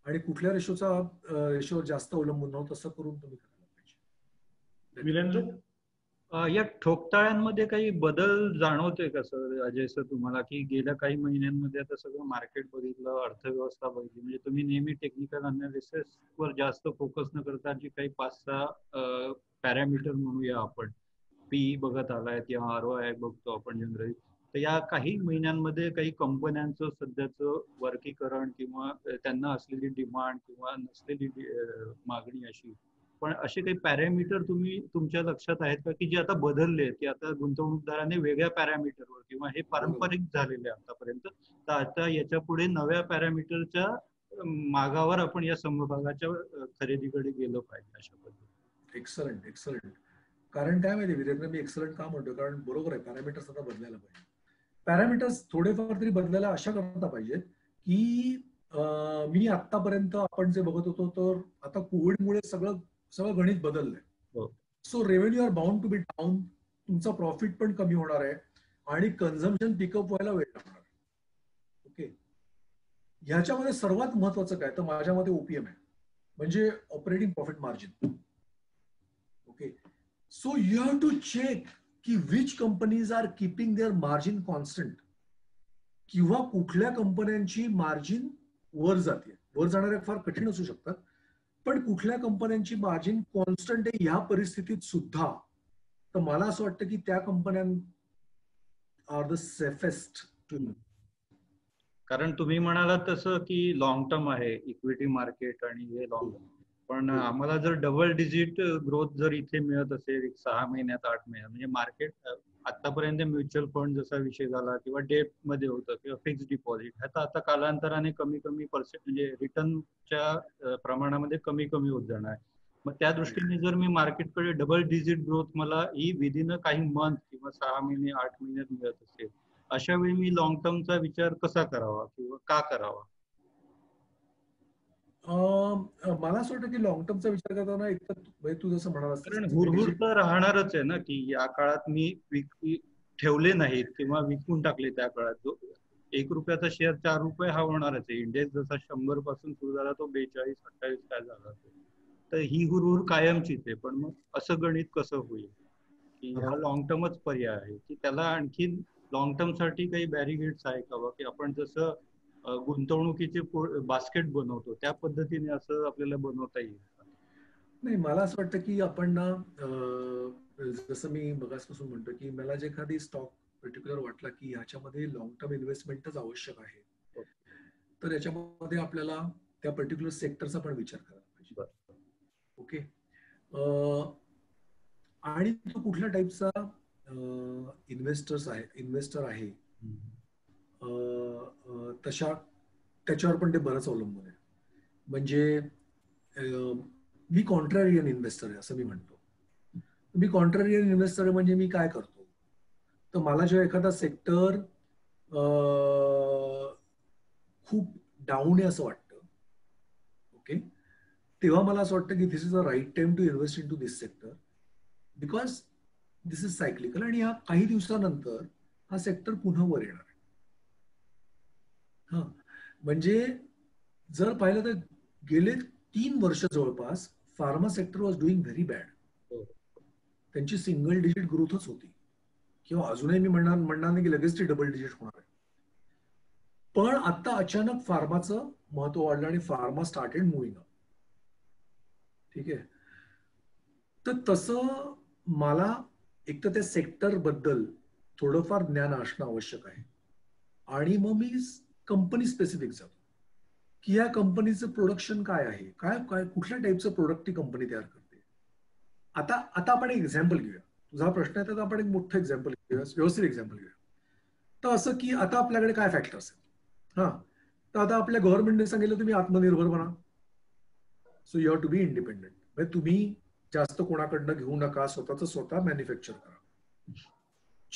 आणि कुठल्या रेशोचा रेशोवर जास्त अवलंबून नव्हतं तसं करून तुम्ही करायला पाहिजे. विलेंद्र या ठोकताळ्यांमध्ये काही बदल जाणवतोय का सर? अजय सर तुम्हाला की गेल्या काही महिन्यांमध्ये आता सगळं मार्केट बघितलं अर्थव्यवस्था बघितली म्हणजे तुम्ही नेहमी टेक्निकल अनालिसिस वर जास्त फोकस न करता जी काही पाच सहा पॅरामीटर म्हणूया आपण पी बघत आलाय किंवा आर ओ आय बघतो आपण जनरली तर या काही महिन्यांमध्ये काही कंपन्यांचं सध्याचं वर्गीकरण किंवा त्यांना असलेली डिमांड किंवा नसलेली मागणी अशी. पण असे काही पॅरामीटर तुम्ही तुमच्या लक्षात आहेत का? की जे आता बदलले आहेत की आता गुंतवणूकदारांनी वेगळ्या पॅरामीटरवर किंवा हे पारंपरिक झालेले आतापर्यंत. तर आता याच्यापुढे नव्या पॅरामीटरच्या मागावर आपण या समभागाच्या खरेदीकडे गेलो पाहिजे अशा पद्धतीने. एक्सलंट एक्सलंट कारण काय माहिती वीरेंद्र मी एक्सलंट का म्हणतो कारण बरोबर आहे पॅरामीटर्स आता बदलायला पाहिजे पॅरामीटर्स थोडेफार तरी बदलायला अशा करता पाहिजेत की मी आतापर्यंत आपण जे बघत होतो तर आता कोविडमुळे सगळं सगळं गणित बदललंय. So revenue are bound to be down तुमचा प्रॉफिट पण कमी होणार आहे आणि कन्झम्पशन पिकअप व्हायला वेळ लागणार. ओके ह्याच्यामध्ये सर्वात महत्वाचं काय? तर माझ्या मते ओपीएम आहे. म्हणजे operating profit margin okay so you have to check की which companies are keeping their margin constant किंवा कुठल्या कंपन्यांची मार्जिन वर जाते. वर जाणाऱ्या फार कठीण असू शकतात. पण कुठल्या कंपन्यांची मार्जिन कॉन्स्टंट आहे ह्या परिस्थितीत सुद्धा तर मला असं वाटतं की त्या कंपन्या आर द सेफेस्ट टू कारण तुम्ही म्हणालात तसं की लॉंग टर्म आहे इक्विटी मार्केट आणि हे लॉंग टर्म पण हो. आम्हाला जर डबल डिजिट ग्रोथ जर इथे मिळत असेल एक सहा महिन्यात आठ महिन्यात म्हणजे मार्केट आतापर्यंत म्युच्युअल फंड जसा विषय झाला किंवा डेपमध्ये होतं किंवा फिक्स डिपॉझिट ह्याचा आता कालांतराने कमी कमी पर्सेंट म्हणजे रिटर्नच्या प्रमाणामध्ये कमी कमी होत जाणार. आहे मग त्या दृष्टीने जर मी मार्केटकडे डबल डिजिट ग्रोथ मला ही विदिन काही मंथ किंवा सहा महिने आठ महिन्यात मिळत असेल अशा वेळी मी लॉंग टर्मचा विचार कसा करावा किंवा का करावा? मला असं वाटतं की लॉंग टर्मचा विचार करताना एक तर म्हणजे तू जसं म्हणालास कारण हुरहुर तर राहणारच आहे ना की या काळात मी विक ठेवले नाहीत किंवा विकून टाकले त्या काळात. जो एक रुपयाचा शेअर चार रुपये हा होणारच आहे. इंडेक्स जसा शंभरपासून सुरू झाला तो बेचाळीस अठ्ठावीस काय झाला. तर ही हुरहुर कायमचीच आहे. पण मग असं गणित कसं होईल? की हा लॉंग टर्मच पर्याय आहे. की त्याला आणखी लॉंग टर्मसाठी काही बॅरिगेट्स आहे का की आपण जसं गुंतवणुकीचे बास्केट बनवतो. त्या पद्धतीने असं आपल्याला बनवता येईल? नाही मला असं वाटतं की आपण ना जसं मी बघासपासून म्हणतो की मला जे एखादी स्टॉक पर्टिक्युलर वाटला की ह्याच्यामध्ये लॉंग टर्म इन्व्हेस्टमेंटच आवश्यक आहे. तर याच्यामध्ये आपल्याला त्या पर्टिक्युलर सेक्टरचा पण विचार करायला पाहिजे. ओके? आणि तो कुठल्या टाईपचा इन्व्हेस्टर्स आहे इन्व्हेस्टर आहे? तशा त्याच्यावर पण ते बरंच अवलंबून आहे. म्हणजे मी कॉन्ट्रॅरियन इन्व्हेस्टर आहे असं मी म्हणतो. मी कॉन्ट्रॅरियन इन्व्हेस्टर आहे म्हणजे मी काय करतो? तर मला जेव्हा एखादा सेक्टर खूप डाऊन आहे असं वाटतं ओके तेव्हा मला असं वाटतं की this is a right time to invest into this sector because this is cyclical आणि या काही दिवसानंतर हा सेक्टर पुन्हा वर येणार आहे. हा. म्हणजे जर पाहिलं तर गेले तीन वर्ष जवळपास pharma sector was doing very bad. त्यांची सिंगल डिजिट ग्रोथच होती. किंवा अजूनही मी म्हणणार म्हणणार नाही की लगेच ती डबल डिजिट होणार आहे. पण आता अचानक फार्माचं महत्त्व वाढलं आणि फार्मा स्टार्टेड मुव्हिंग ठीक आहे? तर तसं मला एक तर त्या सेक्टरबद्दल थोडंफार ज्ञान असणं आवश्यक आहे. आणि मग मी कंपनी स्पेसिफिक जातो की या कंपनीचं प्रोडक्शन काय आहे? काय काय कुठल्या टाईपचं प्रोडक्ट ती कंपनी तयार करते? आता आता आपण एक एक्झाम्पल घेऊया. तुझा प्रश्न आहे तर आपण एक मोठं एक्झाम्पल घेऊया व्यवस्थित एक्झाम्पल घेऊया. तर असं की आता आपल्याकडे काय फॅक्टर असेल हा. तर आता आपल्या गव्हर्नमेंटने सांगितलं तुम्ही आत्मनिर्भर बना. So you have to be independent म्हणजे तुम्ही जास्त कोणाकडनं घेऊ नका स्वतःच स्वतः मॅन्युफॅक्चर करा.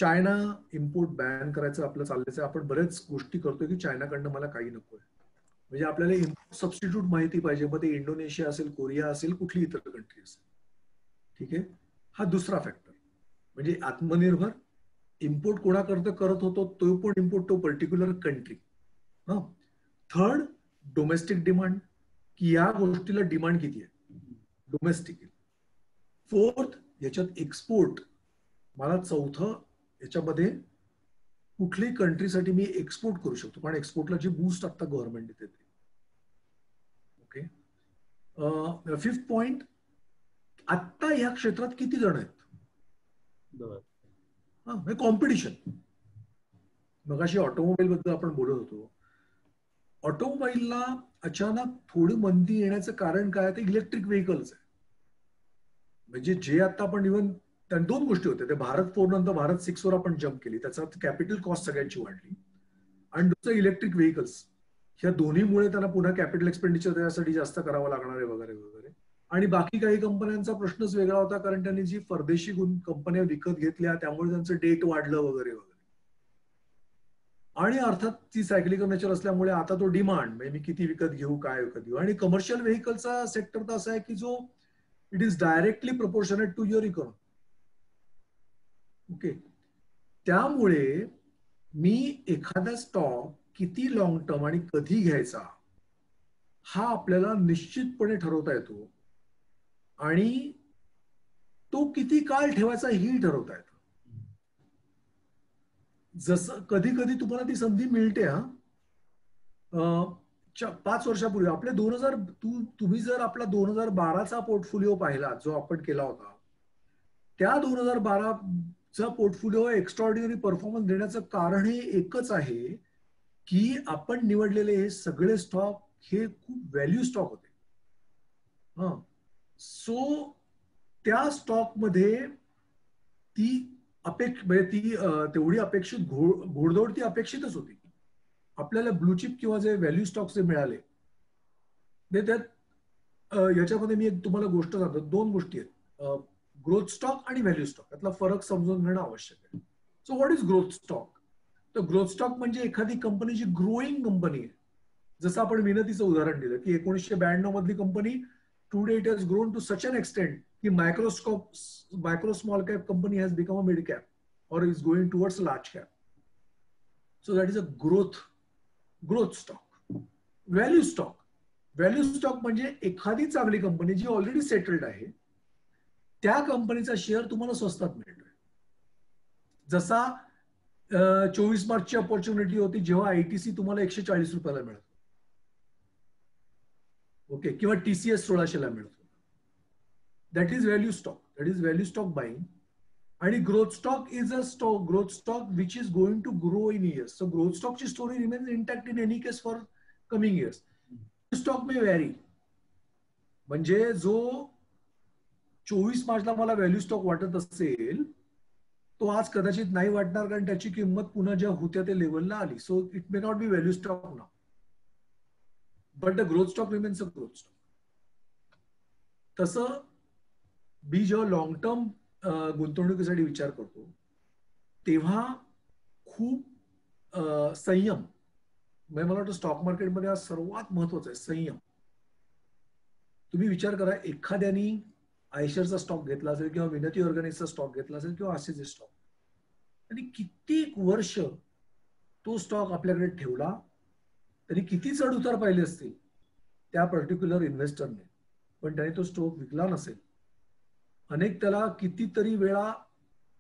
चायना इम्पोर्ट बॅन करायचं आपलं चालल्याचं आपण बरेच गोष्टी करतोय की चायनाकडनं मला काही नकोय. म्हणजे आपल्याला इम्पोर्ट सबस्टिट्यूट माहिती पाहिजे मग ते इंडोनेशिया असेल कोरिया असेल कुठली इतर कंट्री असेल. ठीक आहे? हा दुसरा फॅक्टर म्हणजे आत्मनिर्भर इम्पोर्ट कोणाकरता करत होतो तो पण इम्पोर्ट तो पर्टिक्युलर कंट्री हा? थर्ड डोमेस्टिक डिमांड की या गोष्टीला डिमांड किती आहे? डोमेस्टिक फोर्थ याच्यात एक्सपोर्ट मला चौथं याच्यामध्ये कुठल्याही कंट्रीसाठी मी एक्सपोर्ट करू शकतो. कारण एक्सपोर्टला जे बूस्ट आता गव्हर्नमेंट देते ते. ओके फिफ्थ पॉइंट आत्ता या क्षेत्रात किती जण आहेत? कॉम्पिटिशन मगाशी ऑटोमोबाईल बद्दल आपण बोलत होतो. ऑटोमोबाईलला अचानक थोडी मंदी येण्याचं कारण काय? ते इलेक्ट्रिक व्हेकल्स आहे. म्हणजे जे आता आपण इव्हन त्या दोन गोष्टी होत्या. ते भारत फोर नंतर भारत सिक्स वर आपण जम्प केली. त्याचा कॅपिटल कॉस्ट सगळ्यांची वाढली. आणि दुसरं इलेक्ट्रिक व्हेकल्स ह्या दोन्हीमुळे त्यांना पुन्हा कॅपिटल एक्सपेंडिचर त्यासाठी जास्त करावं लागणार आहे वगैरे वगैरे. आणि बाकी काही कंपन्यांचा प्रश्नच वेगळा होता. कारण त्यांनी जी परदेशी कंपन्या विकत घेतल्या त्यामुळे त्यांचं डेट वाढलं वगैरे वगैरे. आणि अर्थात ती सायकलिकल नेचर असल्यामुळे आता तो डिमांड म्हणजे मी किती विकत घेऊ काय विकत घेऊ. आणि कमर्शियल व्हेकलचा सेक्टर तर असा आहे की जो it is directly proportionate to your economy okay. त्यामुळे मी एखादा स्टॉक किती लॉंग टर्म आणि कधी घ्यायचा हा आपल्याला निश्चितपणे ठरवता येतो. आणि तो किती काळ ठेवायचा ही ठरवता येतो. जसं कधी कधी तुम्हाला ती संधी मिळते हा. पाच वर्षापूर्वी. आपले दोन हजार तू तुम्ही जर आपला दोन हजार बाराचा पोर्टफोलिओ पाहिला जो आपण केला होता त्या दोन हजार बारा चा पोर्टफोलिओ एक्स्ट्रॉर्डिनरी परफॉर्मन्स देण्याचं कारण हे एकच आहे की आपण निवडलेले हे सगळे स्टॉक हे खूप व्हॅल्यू स्टॉक होते. हा. सो त्या स्टॉकमध्ये ती अपेक्ष म्हणजे ती तेवढी अपेक्षित घोडदौड ती अपेक्षितच होती. आपल्याला ब्लूचिप किंवा जे व्हॅल्यू स्टॉक जे मिळाले ते त्यात याच्यामध्ये मी एक तुम्हाला गोष्ट सांगतो. दोन गोष्टी आहेत. ग्रोथ स्टॉक आणि व्हॅल्यू स्टॉक यातला फरक समजून घेणं आवश्यक आहे. So what is growth stock तर ग्रोथ स्टॉक म्हणजे एखादी कंपनी जी ग्रोईंग कंपनी आहे. जसं आपण विनंतीचं उदाहरण दिलं की एकोणीसशे ब्याण्णव मधली company today it has grown to such an extent की microcap micro small cap company has become a mid cap or is going towards large cap so that is a growth growth stock value stock value stock म्हणजे एखादी चांगली company जी already settled आहे त्या कंपनीचा share तुम्हाला स्वस्तात मिळतोय. जसा चोवीस मार्चची अपॉर्च्युनिटी होती जेव्हा आयटीसी तुम्हाला एकशे चाळीस रुपयाला मिळत ओके किंवा टीसीएस सोळाशेला मिळतो that is value stock that is value stock buying आणि growth stock is a stock growth stock which is going to grow in years so growth स्टॉकची story remains intact in any case for coming years stock may vary म्हणजे जो चोवीस मार्चला मला value stock वाटत असेल तो आज कदाचित नाही वाटणार कारण त्याची किंमत पुन्हा ज्या होत्या त्या लेवलला आली. So it may not be value stock ना but the growth stock remains a growth stock तसं मी जेव्हा लॉंग टर्म गुंतवणुकीसाठी विचार करतो तेव्हा खूप संयम म्हणजे मला वाटतं स्टॉक मार्केटमध्ये आज सर्वात महत्त्वाचा आहे संयम. तुम्ही विचार करा एखाद्यानी आयशरचा स्टॉक घेतला असेल किंवा विनती ऑर्गॅनिकचा स्टॉक घेतला असेल किंवा असेच स्टॉक आणि कित्येक वर्ष तो स्टॉक आपल्याकडे ठेवला तरी किती चढ उतार पाहिले असतील त्या पर्टिक्युलर इन्व्हेस्टरने पण त्याने तो स्टॉक विकला नसेल. अनेक त्याला कितीतरी वेळा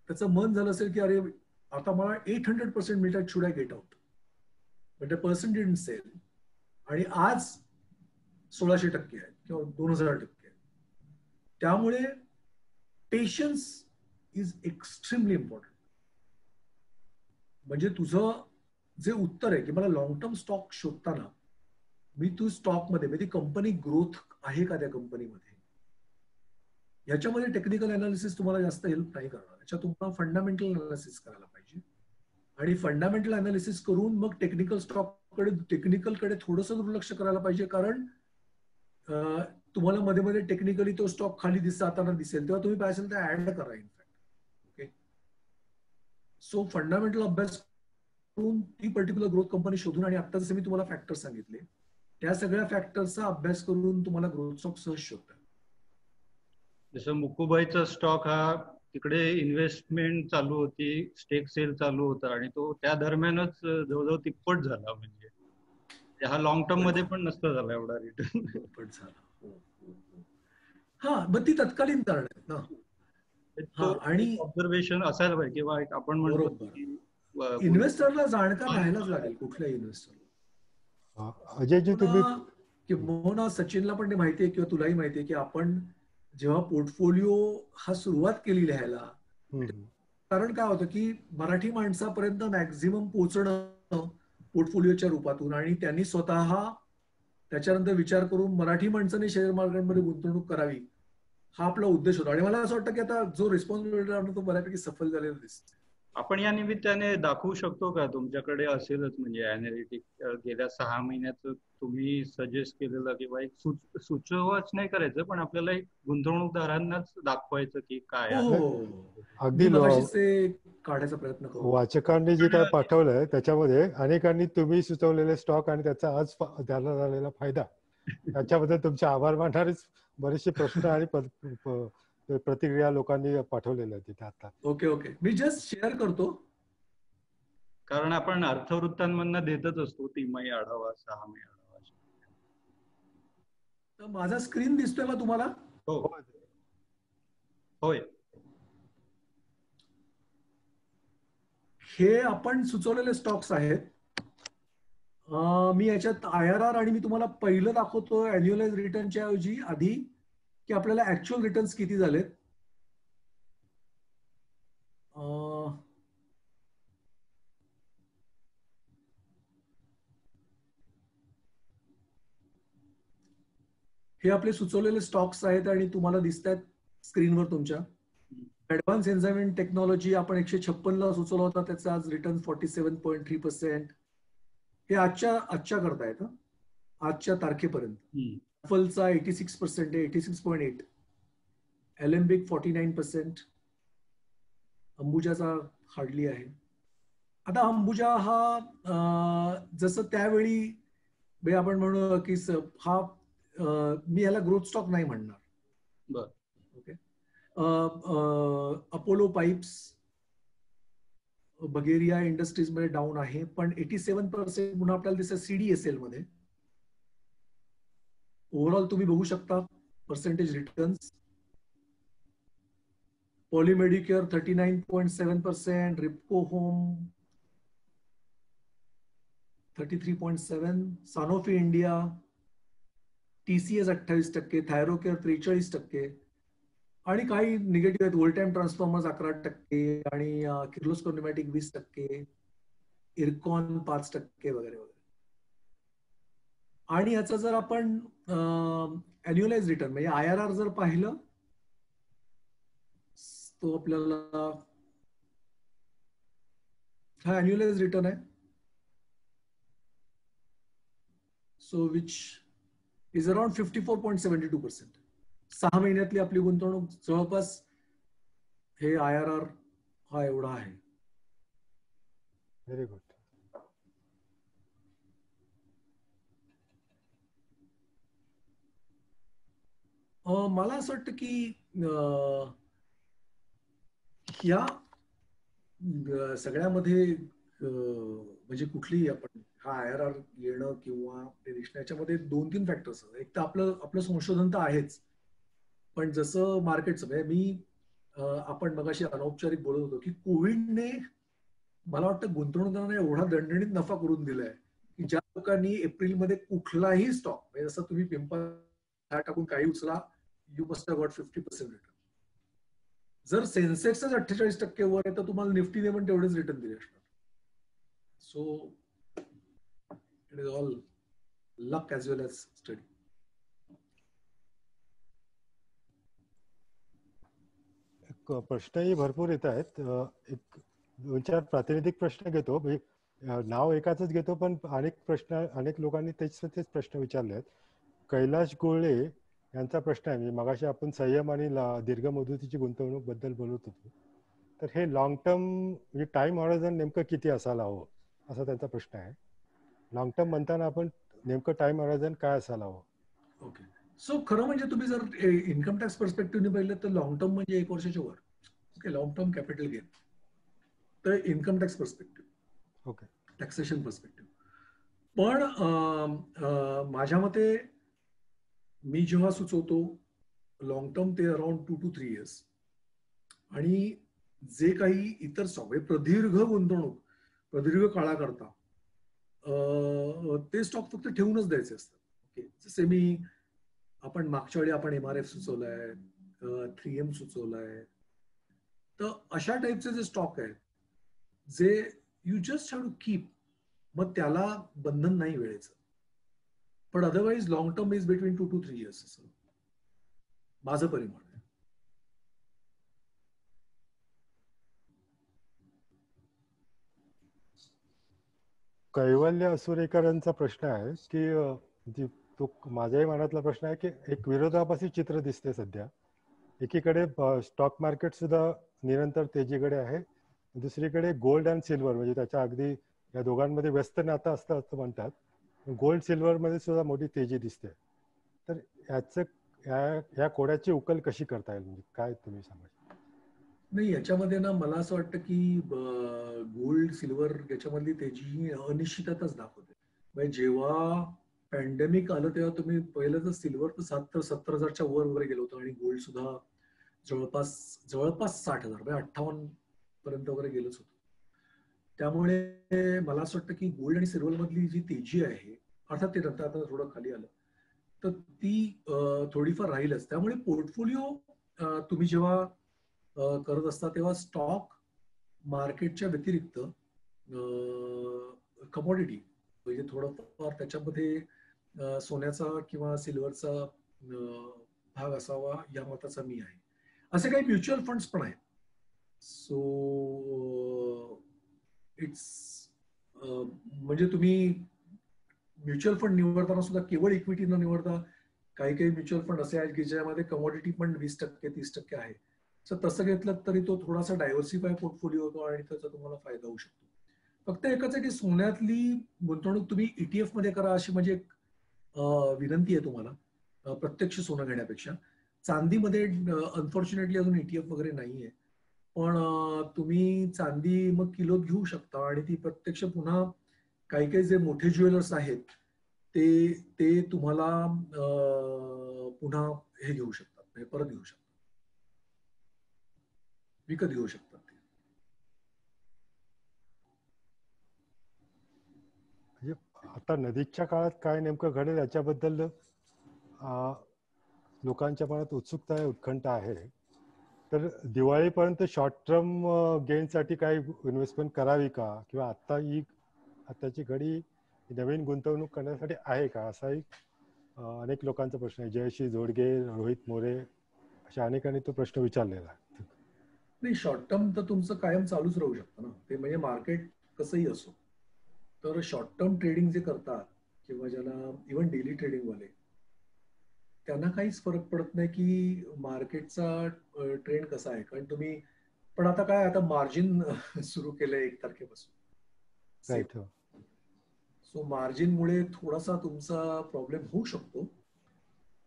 त्याचं मन झालं असेल की अरे आता मला एट हंड्रेड पर्सेंट मिळतात should I get out but the sale आणि आज सोळाशे टक्के आहेत किंवा दोन हजार टक्के. त्यामुळे पेशन्स इज एक्स्ट्रीमली इम्पॉर्टंट म्हणजे तुझं जे उत्तर आहे की मला लॉंग टर्म स्टॉक शोधताना मी तू स्टॉकमध्ये म्हणजे कंपनी ग्रोथ आहे का त्या कंपनीमध्ये याच्यामध्ये टेक्निकल अनालिसिस तुम्हाला जास्त हेल्प नाही करणार. याच्यात तुम्हाला फंडामेंटल अनालिसिस करायला पाहिजे. आणि फंडामेंटल अनालिसिस करून मग टेक्निकल स्टॉककडे टेक्निकलकडे थोडंसं दुर्लक्ष करायला पाहिजे. कारण तुम्हाला मध्ये मध्ये टेक्निकली तो स्टॉक खाली दिस जाताना दिसेल. तेव्हा तुम्ही पाहिजे तर ऍड करा इनफॅक्ट ओके सो फंडामेंटल अभ्यास करून ती पर्टिक्युलर ग्रोथ कंपनी शोधून आणि आता जसे मी तुम्हाला फॅक्टर सांगितले त्या सगळ्या फॅक्टरचा अभ्यास करून तुम्हाला ग्रोथ स्टॉक सहज शोधता जसं मुकुबाईचा स्टॉक हा तिकडे इन्व्हेस्टमेंट चालू होती स्टेक सेल चालू होता आणि तो त्या दरम्यानच जवळजवळ तिप्पट झाला म्हणजे. हा लॉंग टर्ममध्ये पण नसता झाला एवढा रिटर्न झाला. हो, मग ती तत्कालीन कारण आहेत ना हा, आणि- ऑब्झर्वेशन असायला पाहिजे किंवा आपण बरोबर. इन्व्हेस्टरला जाणकार राहायलाच लागेल कुठल्याही इन्व्हेस्टर अ, अजयजी तुम्ही किंवा सचिनला पण ते माहितीये किंवा तुलाही माहितीये की आपण जेव्हा पोर्टफोलिओ हा सुरुवात केली लिहायला. कारण काय होतं की मराठी माणसापर्यंत मॅक्झिमम पोहोचणं पोर्टफोलिओच्या रूपातून आणि त्यांनी स्वतः त्याच्यानंतर विचार करून मराठी माणसाने शेअर मार्केटमध्ये गुंतवणूक करावी हा आपला उद्देश होता. आणि मला असं वाटतं की आता जो रिस्पॉन्सिबिलिटी तो बऱ्यापैकी सफल झालेला दिसतो आपण या निमित्ताने दाखवू शकतो का तुमच्याकडे असेलच म्हणजे अनालिटिक गेल्या सहा महिन्याचं तुम्ही सजेस्ट केलेलं किंवा एक सुच- सुचवाच नाही करायचं पण आपल्याला एक गुंतवणूकदारांनाच दाखवायचं की काय आहे. हो. अगदी काढायचा प्रयत्न करू. वाचकांनी जे काय पाठवलंय त्याच्यामध्ये अनेकांनी तुम्ही सुचवलेले स्टॉक आणि त्याचा आज त्याला झालेला फायदा. त्याच्याबद्दल तुमचे आभार मानणारेच बरेचसे प्रश्न आणि प्रतिक्रिया लोकांनी पाठवलेल्या तिथे आता. Okay okay. मी जस्ट शेअर करतो. कारण आपण अर्थवृत्तांमधनं देतच असतो तिमाही आढावा सहामाही आढावा तर माझा स्क्रीन दिसतोय का तुम्हाला? हो. होय. हे आपण सुचवलेले स्टॉक्स आहेत. अं, मी याच्यात आय आर आर आणि मी तुम्हाला पहिलं दाखवतो अॅन्युअलाइज रिटर्नच्या ऐवजी आधी की आपल्याला ऍक्च्युअल रिटर्न्स किती झालेत अं, हे आपले सुचवलेले स्टॉक्स आहेत आणि तुम्हाला दिसत आहेत स्क्रीनवर तुमच्या. ऍडव्हान्स एन्झायमेंट टेक्नॉलॉजी आपण एकशे छप्पनला सुचवला होता त्याचा आज return forty seven point three percent हे आजच्या आजच्या करता येतं आजच्या तारखेपर्यंत. ऍपलचा एटी सिक्स पर्सेंट आहे eighty six point eight Alembic forty nine percent अंबुजाचा hardly आहे. आता अंबुजा हा जसं त्यावेळी आपण म्हणू की हा मी याला ग्रोथ स्टॉक नाही म्हणणार. बर. ओके अपोलो पाईप्स बगेरिया इंडस्ट्रीजमध्ये डाऊन आहे पण एटी सेव्हन पर्सेंट म्हणून आपल्याला दिसतं सीडीएसएलमध्ये. ओव्हरऑल तुम्ही बघू शकता percentage returns Polymedicure thirty nine point seven percent Repco Home thirty three point seven Sanofi India TCS अठ्ठावीस टक्के थायरोकेअर त्रेचाळीस टक्के आणि काही निगेटिव्ह आहेत. ओल्ड टाइम ट्रान्सफॉर्मर्स अकरा टक्के आणि किर्लोस्कोर्निमॅटिक वीस टक्के इरकॉन पाच टक्के वगैरे वगैरे. आणि याचा जर आपण अॅन्युअलाइज रिटर्न म्हणजे आय आर आर जर पाहिलं तो आपल्याला हा अॅन्युअलाइज रिटर्न आहे. So which is around fifty four point seventy two percent सहा महिन्यातली आपली गुंतवणूक जवळपास हे आय आर आर हा एवढा आहे. व्हेरी गुड मला असं वाटतं की या सगळ्यामध्ये म्हणजे कुठलीही आपण हा आय आर आर येणं किंवा ते दिसणं याच्यामध्ये दोन तीन फॅक्टर्स एक तर आपलं आपलं संशोधन तर आहेच. पण जसं मार्केटचं म्हणजे मी आपण मगाशी अनौपचारिक बोलत होतो की कोविडने मला वाटतं गुंतवणूकदारांना एवढा दणदणीत नफा करून दिलाय की ज्या लोकांनी एप्रिलमध्ये कुठलाही स्टॉक म्हणजे जसं तुम्ही पिंपल टाकून काही उचला you must got fifty percent return जर सेन्सेक्सच अठ्ठेचाळीस टक्के वर आहे तर तुम्हाला निफ्टीने पण तेवढेच रिटर्न दिले असणार. So It is all luck as well as study. एक प्रश्नही भरपूर येत आहेत. एक दोन चार प्रातिनिधिक प्रश्न घेतो. म्हणजे, नाव एकाच घेतो पण अनेक प्रश्न अनेक लोकांनी तेच तेच प्रश्न विचारले आहेत. कैलाश गोळे यांचा प्रश्न आहे. म्हणजे मगाशी आपण संयम आणि दीर्घ मुदतीची गुंतवणूकबद्दल बोलत होतो. तर हे लॉंग टर्म म्हणजे टाइम हॉरायझन नेमकं किती असायला हवं असा त्यांचा प्रश्न आहे. लॉंग टर्म म्हणताना आपण नेमकं टाइम हॉरायझन काय असायला हवं? ओके सो खरं म्हणजे तुम्ही जर इन्कम टॅक्स पर्स्पेक्टिव्हने पाहिलं तर लॉंग टर्म म्हणजे एक वर्षाच्या वर. Okay long term capital gain तर income tax perspective okay taxation perspective पण माझ्या मते मी जेव्हा सुचवतो लॉंग टर्म ते around two two three years आणि जे काही इतर सगळे प्रदीर्घ गुंतवणूक प्रदीर्घ काळाकरता ते स्टॉक फक्त ठेवूनच द्यायचे असतात. ओके जसे मी आपण मागच्या वेळी आपण एम आर एफ सुचवलाय थ्री एम सुचवलाय. तर अशा टाईपचे जे स्टॉक आहेत जे you just have to keep मग त्याला बंधन नाही वेळेचं. पण otherwise long term is between two two three years असं. माझं परिमाण आहे कैवल्य असुरेकरांचा प्रश्न आहे की अ, जी तो माझ्याही मनातला प्रश्न आहे की एक विरोधाभासी चित्र दिसते सध्या. एकीकडे स्टॉक मार्केट सुद्धा निरंतर तेजीकडे आहे. दुसरीकडे गोल्ड अँड सिल्वर म्हणजे त्याच्या अगदी या दोघांमध्ये व्यस्त नातं असतं असं म्हणतात. गोल्ड सिल्वरमध्ये सुद्धा मोठी तेजी दिसते. तर याचं या या कोड्याची उकल कशी करता येईल? म्हणजे काय तुम्ही सांगा नाही याच्यामध्ये ना मला असं वाटतं की गोल्ड सिल्वर याच्यामधली तेजी अनिश्चितताच दाखवते. म्हणजे जेव्हा पॅन्डेमिक आलं तेव्हा तुम्ही पहिलं तर सिल्वर तर सात तर सत्तर हजारच्या वर वगैरे गेलो होतं आणि गोल्ड सुद्धा जवळपास जवळपास साठ हजार म्हणजे अठ्ठावन्न पर्यंत वगैरे गेलंच होतं. त्यामुळे मला असं वाटतं की गोल्ड आणि सिल्वर मधली जी तेजी आहे अर्थात ते नंतर आता थोडं खाली आलं तर ती थोडीफार राहीलच. त्यामुळे पोर्टफोलिओ तुम्ही जेव्हा करत असता तेव्हा स्टॉक मार्केटच्या व्यतिरिक्त कमोडिटी म्हणजे थोडंफार त्याच्यामध्ये सोन्याचा किंवा सिल्वरचा भाग असावा या मताचा मी आहे. असे काही म्युच्युअल फंड्स पण आहेत. सो इट्स म्हणजे तुम्ही म्युच्युअल फंड निवडताना सुद्धा केवळ इक्विटी न निवडता काही काही म्युच्युअल फंड असे आहेत की ज्यामध्ये कमोडिटी पण वीस टक्के तीस टक्के आहे. तर तसं घेतलं तरी तो थोडासा डायव्हर्सिफाय पोर्टफोलिओ होतो आणि त्याचा तुम्हाला फायदा होऊ शकतो. फक्त एकच आहे की सोन्यातली गुंतवणूक तुम्ही ईटीएफमध्ये करा अशी म्हणजे एक विनंती आहे तुम्हाला प्रत्यक्ष सोनं घेण्यापेक्षा. चांदीमध्ये अनफॉर्च्युनेटली अजून ईटीएफ वगैरे नाहीये. पण तुम्ही चांदी मग किलोत घेऊ शकता आणि ती प्रत्यक्ष पुन्हा काही काही जे मोठे ज्वेलर्स आहेत ते ते तुम्हाला पुन्हा हे घेऊ शकतात म्हणजे परत घेऊ शकतात. विकत घेऊ शकतात ते. म्हणजे आता नदीच्या काळात काय नेमकं घडेल याच्याबद्दल लोकांच्या मनात उत्सुकता आहे उत्कंठा आहे. तर दिवाळीपर्यंत शॉर्ट टर्म गेनसाठी काही इन्व्हेस्टमेंट करावी का? किंवा आत्ता ही आत्ताची घडी नवीन गुंतवणूक करण्यासाठी आहे का? असा एक अनेक लोकांचा प्रश्न आहे. जयश्री जोडगे रोहित मोरे अशा अनेकांनी तो प्रश्न विचारलेला आहे. नाही शॉर्ट टर्म तर तुमचं कायम चालूच राहू शकतं ना. ते म्हणजे मार्केट कसंही असो. तर शॉर्ट टर्म ट्रेडिंग जे करतात किंवा ज्याला इव्हन डेली ट्रेडिंग वाले त्यांना काहीच फरक पडत नाही की मार्केटचा ट्रेंड कसा आहे. कारण तुम्ही पण आता काय आता मार्जिन सुरू केलंय एक तारखेपासून. सो मार्जिनमुळे थोडासा तुमचा प्रॉब्लेम होऊ शकतो.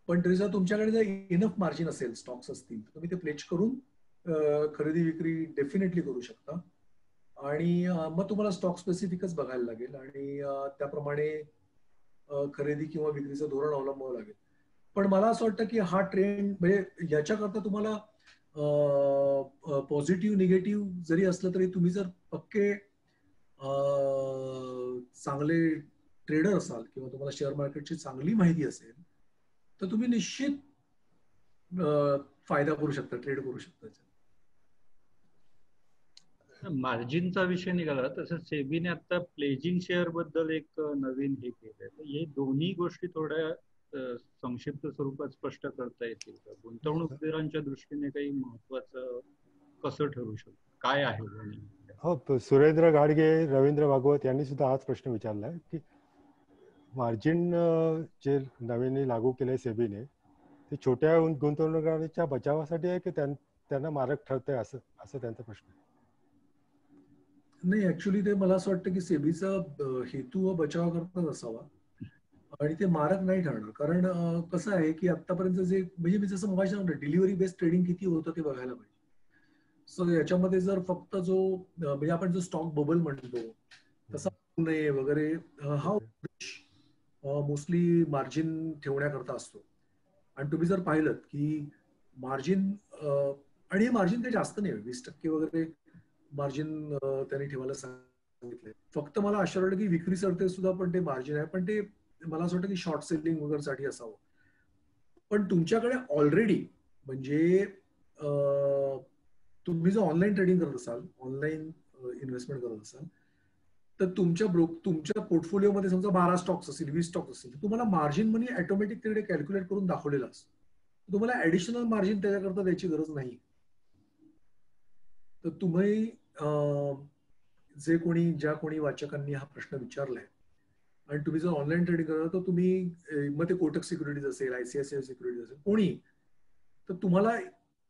पण तरी जर तुमच्याकडे जर इनफ मार्जिन असेल स्टॉक्स असतील तर तुम्ही ते प्लेच करून खरेदी विक्री डेफिनेटली करू शकता. आणि मग तुम्हाला स्टॉक स्पेसिफिकच बघायला लागेल आणि त्याप्रमाणे खरेदी किंवा विक्रीचं धोरण अवलंबावं लागेल. पण मला असं वाटतं की हा ट्रेंड म्हणजे याच्याकरता तुम्हाला पॉझिटिव्ह निगेटिव्ह जरी असलं तरी तुम्ही जर पक्के चांगले ट्रेडर असाल किंवा तुम्हाला शेअर मार्केटची चांगली माहिती असेल तर तुम्ही निश्चित फायदा करू शकता ट्रेड करू शकता मार्जिनचा विषय निघाला तसं सेबीने आता प्लेजिंग शेअरबद्दल एक नवीन हे केलंय. तर हे दोन्ही गोष्टी थोड्या संक्षिप्त स्वरूपात स्पष्ट करता येतील का? गुंतवणूकदारांच्या दृष्टीने काही महत्वाचं कसं ठरू शकतं? काय आहे? हो सुरेंद्र गाडगे रवींद्र भागवत यांनी सुद्धा हाच प्रश्न विचारला आहे की मार्जिन जे नवीन लागू केले सेबीने ते छोट्या गुंतवणूकदारांच्या बचावासाठी आहे की त्यां- त्यांना मारक ठरतंय असं असं त्यांचा प्रश्न आहे? नाही ऍक्च्युली ते मला असं वाटतं की सेबीचा हेतू व बचाव करताच असावा. आणि ते मारक नाही ठरणार. कारण कसं आहे की आतापर्यंत जे म्हणजे मी जसं मगाशी सांगतो डिलिव्हरी बेस्ड ट्रेडिंग किती होतं ते बघायला पाहिजे. सो याच्यामध्ये जर फक्त जो म्हणजे आपण जो स्टॉक बबल म्हणतो तसा नये वगैरे हा मोस्टली मार्जिन ठेवण्याकरता असतो. आणि तुम्ही जर पाहिलं की मार्जिन आणि हे मार्जिन काही जास्त नाही वीस टक्के वगैरे मार्जिन त्यांनी ठेवायला सांगितलंय फक्त मला असं वाटलं की विक्री सरते सुद्धा पण ते मार्जिन आहे. पण ते मला असं वाटतं की शॉर्ट सेलिंग वगैरे साठी असावं. पण तुमच्याकडे ऑलरेडी म्हणजे तुम्ही जर ऑनलाईन ट्रेडिंग करत असाल ऑनलाईन इन्व्हेस्टमेंट करत असाल तर तुमच्या ब्रोक तुमच्या पोर्टफोलिओमध्ये समजा बारा स्टॉक्स असतील वीस स्टॉक्स असतील तर तुम्हाला मार्जिन मनी ऑटोमॅटिक तिकडे कॅल्क्युलेट करून दाखवलेलं असतं. तुम्हाला ऍडिशनल मार्जिन त्याच्याकरता द्यायची गरज नाही. तर तुम्ही जे कोणी ज्या कोणी वाचकांनी हा प्रश्न विचारलाय आणि तुम्ही जर ऑनलाईन ट्रेडिंग करता तर तुम्ही मग ते कोटक सिक्युरिटीज असेल आयसीआयसीआय सिक्युरिटीज असेल कोणी? तर तुम्हाला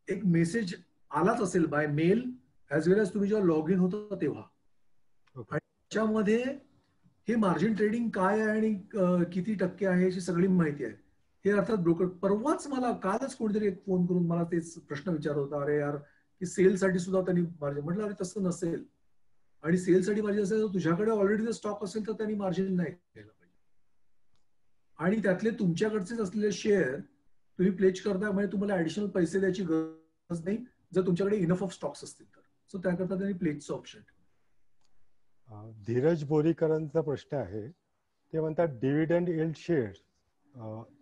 एक मेसेज आलाच असेल by mail as well as तुम्ही जेव्हा लॉग इन होता तेव्हा. त्याच्यामध्ये हे मार्जिन ट्रेडिंग काय आहे आणि किती टक्के आहे याची सगळी माहिती आहे. हे अर्थात ब्रोकर परवाच मला कालच कोणीतरी एक फोन करून मला तेच प्रश्न विचारत होता अरे यार की सेल साठी सुद्धा त्यांनी मार्जिन म्हटलं अरे तसं नसेल. आणि सेल साठी मार्जिन असेल तर तुझ्याकडे ऑलरेडी जर स्टॉक असेल तर त्यांनी मार्जिन नाही घ्यायला पाहिजे. आणि त्यातले तुमच्याकडचेच असलेले शेअर तुम्ही प्लेच करता म्हणजे तुम्हाला ऍडिशनल पैसे द्यायची गरज नाही. जर तुमच्याकडे इनफ ऑफ स्टॉक्स असतील तर. सो त्याकरता त्यांनी प्लेचचं ऑप्शन धीरज बोरीकरांचा प्रश्न आहे. ते म्हणतात डिव्हिडंड इल्ड शेअर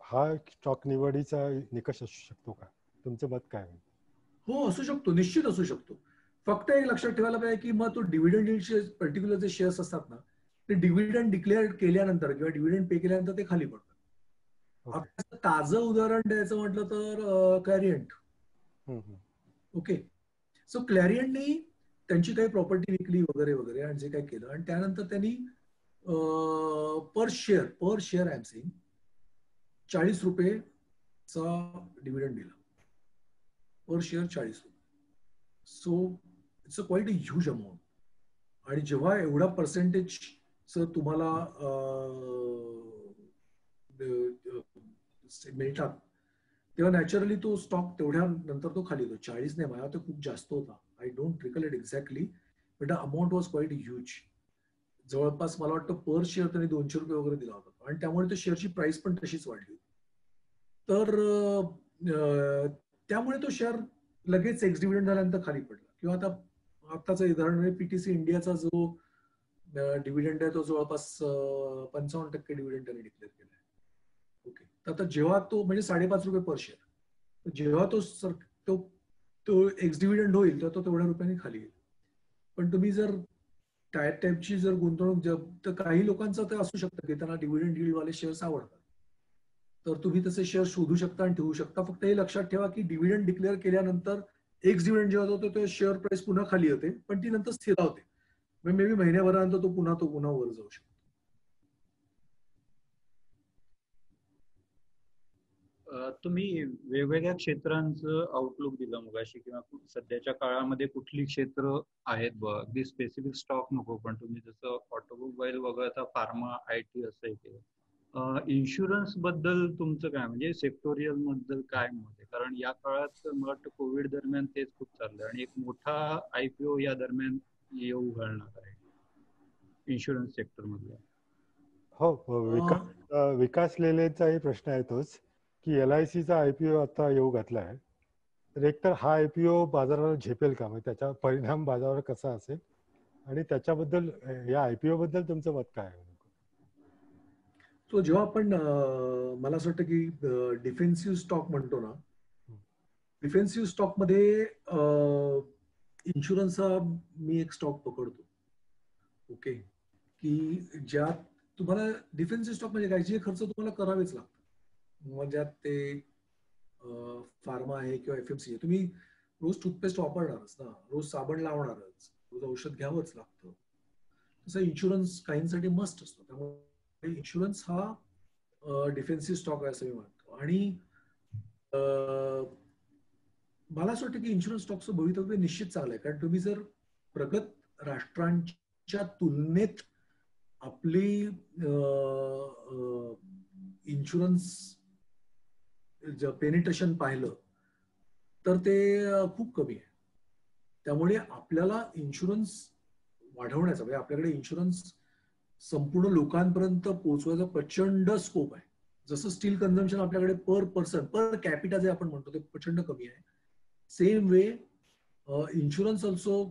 हा स्टॉक निवडीचा निकष असू शकतो का? तुमचं मत काय आहे? हो असू शकतो. निश्चित असू शकतो. फक्त एक लक्षात ठेवायला पाहिजे की मग तो डिव्हिडंड पर्टिक्युलर जे शेअर्स असतात ना ते डिव्हिडंड डिक्लेअर केल्यानंतर किंवा डिव्हिडंड पे केल्यानंतर ते खाली पडतात. आता ताजं उदाहरण द्यायचं म्हटलं तर क्लॅरियंट. ओके. सो क्लॅरियंटनी त्यांची काही प्रॉपर्टी विकली वगैरे वगैरे आणि जे काही केलं. आणि त्यानंतर त्यांनी per share per share I am saying चाळीस रुपयेचा डिव्हिडंड दिला. पर शेअर चाळीस रुपये. So it's a quite a huge amount आणि जेव्हा एवढा पर्सेंटेज तुम्हाला मिळतात तेव्हा नॅचरली तो स्टॉक तेवढ्या नंतर तो खाली येतो. चाळीस नाही मला तो खूप जास्त होता. I don't recall it exactly but amount was quite huge जवळपास मला वाटतं पर शेअर त्यांनी दोनशे रुपये वगैरे दिला होता. आणि त्यामुळे त्या शेअरची प्राइस पण तशीच वाढली तर त्यामुळे तो शेअर लगेच एक्स डिव्हिडंड झाल्यानंतर खाली पडला. किंवा आता आताचं उदाहरण म्हणजे पीटीसी इंडियाचा जो डिव्हिडंड आहे तो जवळपास पंचावन्न टक्के डिव्हिडंड त्यांनी डिक्लेअर केला आहे. ओके तर आता जेव्हा तो म्हणजे साडेपाच रुपये पर शेअर जेव्हा तो सर तो तो एक्स डिव्हिडंड होईल तर तो तेवढ्या रुपयांनी खाली येईल. पण तुम्ही जर टायर टाईपची जर गुंतवणूक जर तर काही लोकांचं तर असू शकतं की त्यांना डिव्हिडंड डील वाले शेअर्स आवडतात. तर तुम्ही तसे शेअर शोधू शकता आणि ठेवू शकता. फक्त हे लक्षात ठेवा की डिव्हिडंड डिक्लेअर केल्यानंतर एक्स डिव्हिडंड जेव्हा होतो तो शेअर प्राइस पुन्हा खाली होते पण ती नंतर स्थिर होते. मे बी महिन्याभरानंतर तो पुन्हा तो पुन्हा वर जाऊ शकतो. तुम्ही वेगवेगळ्या क्षेत्रांचं आउटलुक दिलं मगाशी किंवा सध्याच्या काळामध्ये कुठली क्षेत्र आहेत बघ. अगदी स्पेसिफिक स्टॉक नको पण तुम्ही जसं ऑटोमोबाईल वगळता फार्मा आय टी असं हे केलं. इन्शुरन्सबद्दल तुमचं काय? म्हणजे सेक्टोरियलबद्दल काय मत आहे? कारण या काळात मला वाटतं कोविड दरम्यान तेच खूप चाललंय आणि एक मोठा आयपीओ या दरम्यान येऊ घालणार आहे. इन्शुरन्स सेक्टर मधला. हो विकास अं, विकास लेलेचाही प्रश्न आहे तोच की एल आय सीचा आयपीओ आता येऊ घातला आहे तर एकतर हा आयपीओ बाजाराला झेपेल का? म्हणजे त्याचा परिणाम बाजारावर कसा असेल? आणि त्याच्याबद्दल या आयपीओ बद्दल तुमचं मत काय आहे? तो जेव्हा आपण मला असं वाटतं की डिफेन्सिव्ह स्टॉक म्हणतो ना डिफेन्सिव्ह स्टॉकमध्ये इन्शुरन्सचा मी एक स्टॉक पकडतो. ओके की ज्यात तुम्हाला डिफेन्सिव्ह स्टॉक म्हणजे काय? जे खर्च तुम्हाला करावेच लागतात. मग ज्यात ते फार्मा आहे किंवा एफ एम सी आहे. तुम्ही रोज टूथपेस्ट वापरणारच ना. रोज साबण लावणारच. रोज औषध घ्यावंच लागतं. तसं इन्शुरन्स काहींसाठी मस्ट असतो. त्यामुळे इन्शुरन्स हा डिफेन्सिव्ह स्टॉक आहे असं मी म्हणतो. आणि मला असं वाटतं की इन्शुरन्स स्टॉकचं भवितव्य निश्चित चांगलं आहे कारण तुम्ही जर प्रगत राष्ट्रांच्या तुलनेत आपली इन्शुरन्स पेनिट्रेशन पाहिलं तर ते खूप कमी आहे. त्यामुळे आपल्याला इन्शुरन्स वाढवण्याचा म्हणजे आपल्याकडे इन्शुरन्स संपूर्ण लोकांपर्यंत पोहोचवायचा प्रचंड स्कोप आहे. जसं स्टील कन्झम्पशन आपल्याकडे पर पर्सन पर कॅपिटा जे आपण म्हणतो ते प्रचंड कमी आहे. Same way insurance also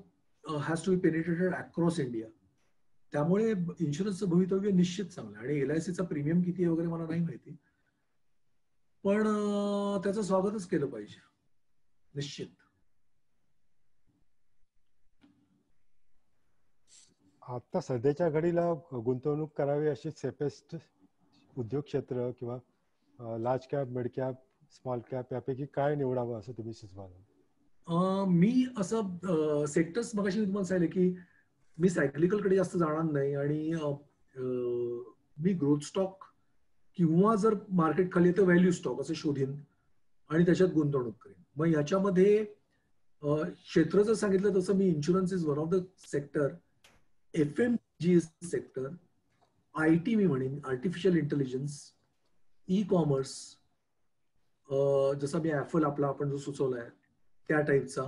has to be penetrated across India त्यामुळे इन्शुरन्सचं भवितव्य निश्चित चांगलं आहे. आणि एल आय सीचा प्रीमियम किती आहे वगैरे मला नाही माहिती. पण त्याचं स्वागतच केलं पाहिजे. निश्चित. आता सध्याच्या घडीला गुंतवणूक करावी अशी सेफेस्ट उद्योग क्षेत्र किंवा large cap mid cap small cap यापैकी काय निवडावं असं तुम्ही सुचवाल? मी असं सेक्टर्स मगाशी मी तुम्हाला सांगितलं की मी सायक्लिकलकडे जास्त जाणार नाही आणि मी ग्रोथ स्टॉक किंवा जर मार्केट खाली तर व्हॅल्यू स्टॉक असं शोधीन आणि त्याच्यात गुंतवणूक करेन. मग ह्याच्यामध्ये क्षेत्र जर सांगितलं तसं मी insurance is one of the sector F M G sector I T मी म्हणेन आर्टिफिशियल इंटेलिजन्स ई कॉमर्स जसा मी ॲफल आपला आपण जो सुचवलाय त्या टाईपचा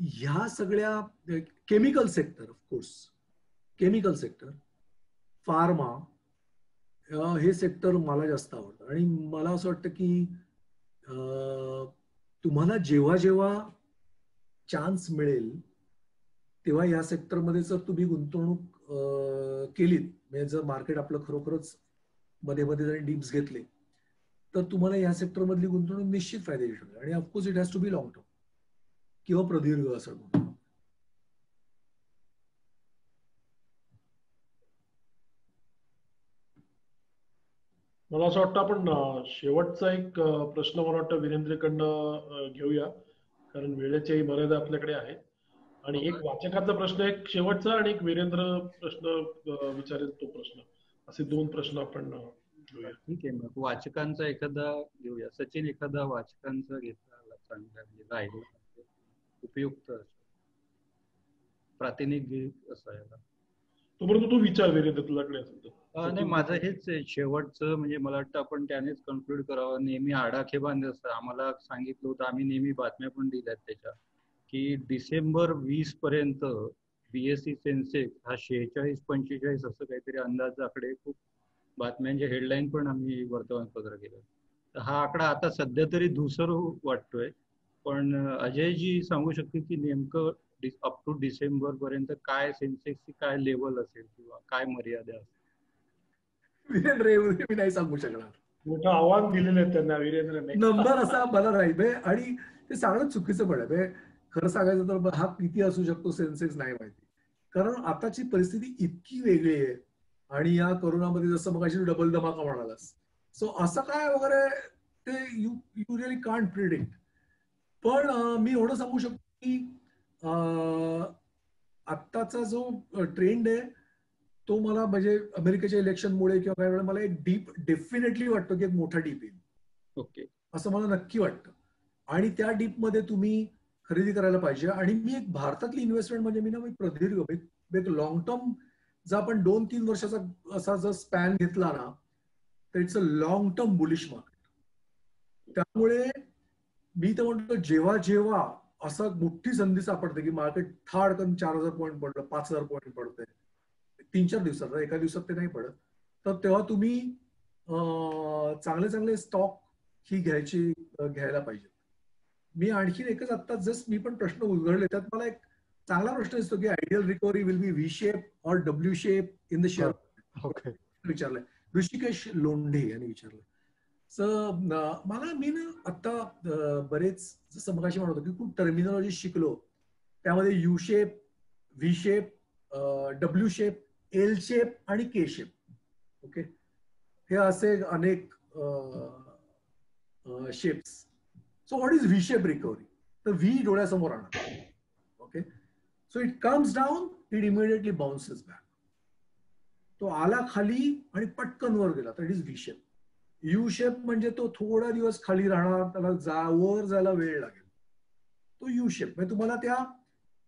ह्या सगळ्या chemical sector of course chemical sector pharma हे सेक्टर मला जास्त आवडतं. आणि मला असं वाटतं की तुम्हाला जेव्हा जेव्हा चान्स मिळेल तेव्हा या सेक्टरमध्ये जर तुम्ही गुंतवणूक केलीत म्हणजे जर मार्केट आपलं खरोखरच मध्ये मध्ये जरी डिप्स घेतले तर तुम्हाला या सेक्टरमधली गुंतवणूक निश्चित फायदेशीर ठरेल आणि of course it has to be long term किंवा प्रदीर्घ असं म्हणतो. मला असं वाटतं आपण शेवटचा एक प्रश्न मला वाटतं वीरेंद्रकडनं घेऊया. कारण वेळेच्याही मर्यादा आपल्याकडे आहे आणि एक वाचकाचा प्रश्न एक शेवटचा आणि एक वीरेंद्र प्रश्न विचारेल तो प्रश्न. असे दोन प्रश्न आपण ठीक आहे मग वाचकांचा एखादा घेऊया. सचिन एखादा वाचकांचा घेतला चांगला म्हणजे उपयुक्त. प्रातिनिधिक असं याला तोपर्यंत तू विचार वीरेंद्र तुझ्याकडे असेल नाही माझं हेच आहे. शेवटचं म्हणजे मला वाटतं आपण त्यानेच कन्क्लूड करावं. नेहमी आडाखेबांध असतं आम्हाला सांगितलं होतं. आम्ही नेहमी बातम्या पण दिल्यात त्याच्या. की डिसेंबर वीस पर्यंत बीएससी सेन्सेक्स हा शेहेचाळीस पंचेचाळीस असं काहीतरी अंदाजाकडे खूप बातम्यांचे हेडलाईन पण आम्ही वर्तमानपत्र केलं. तर हा आकडा आता सध्या तरी धुसर वाटतोय. पण अजयजी सांगू शकतील की नेमकं अप टू डिसेंबर पर्यंत काय सेन्सेक्सची काय लेवल असेल किंवा काय मर्यादा असेल? वीरेंद्र मी नाही सांगू शकणार. मोठं आव्हान दिलेलं आहे त्यांना वीरेंद्रने नंबर असा मला राहील आणि ते सांगणं चुकीचं पण आहे बे. खरं सांगायचं तर हा किती असू शकतो सेन्सेक्स नाही माहिती. कारण आताची परिस्थिती इतकी वेगळी आहे. आणि या करोनामध्ये जसं मग डबल धमाका म्हणालास. सो असं काय वगैरे ते you you really can't predict पण मी एवढं सांगू शकतो की आत्ताचा जो ट्रेंड आहे तो मला म्हणजे अमेरिकेच्या इलेक्शनमुळे किंवा काय वेळा मला एक डीप डेफिनेटली वाटतो की एक मोठा डीप येईल. ओके. असं मला नक्की वाटतं. आणि त्या डीपमध्ये तुम्ही खरेदी करायला पाहिजे. आणि मी एक भारतातली इन्व्हेस्टमेंट म्हणजे मी ना मी प्रदीर्घ एक- लॉंग टर्म जर आपण दोन तीन वर्षाचा असा जर स्पॅन घेतला ना तर it's a long term bullish market त्यामुळे मी तर म्हणतो जेव्हा जेव्हा असं मोठी संधी सापडते की मार्केट थाडकन चार हजार पॉईंट पडलं पाच हजार पॉईंट पडते तीन चार दिवसात एका दिवसात ते नाही पडत तर तेव्हा तुम्ही चांगले चांगले स्टॉक ही घ्यायची घ्यायला पाहिजे. मी आणखी एकच आता जस्ट मी पण प्रश्न उलगडले त्यात मला एक चांगला प्रश्न दिसतो की ideal recovery will be V shape और W shape in the share okay विचारलंय. Rishikesh Londhe यांनी विचारलं. सर मला मी ना आता बरेच जसं मगाशी म्हणत होतो की खूप टर्मिनॉलॉजी शिकलो. त्यामध्ये U shape V shape W shape L shape आणि के शेप ओके हे असे अनेक shapes so what is V shape recovery तर व्ही डोळ्यासमोर आणा. Okay so it comes down it immediately bounces back तो आला खाली आणि पटकन वर गेला. तर it is V shape U shape म्हणजे तो थोडा दिवस खाली राहणार त्याला जा वर जायला वेळ लागेल. तो यू शेप म्हणजे तुम्हाला त्या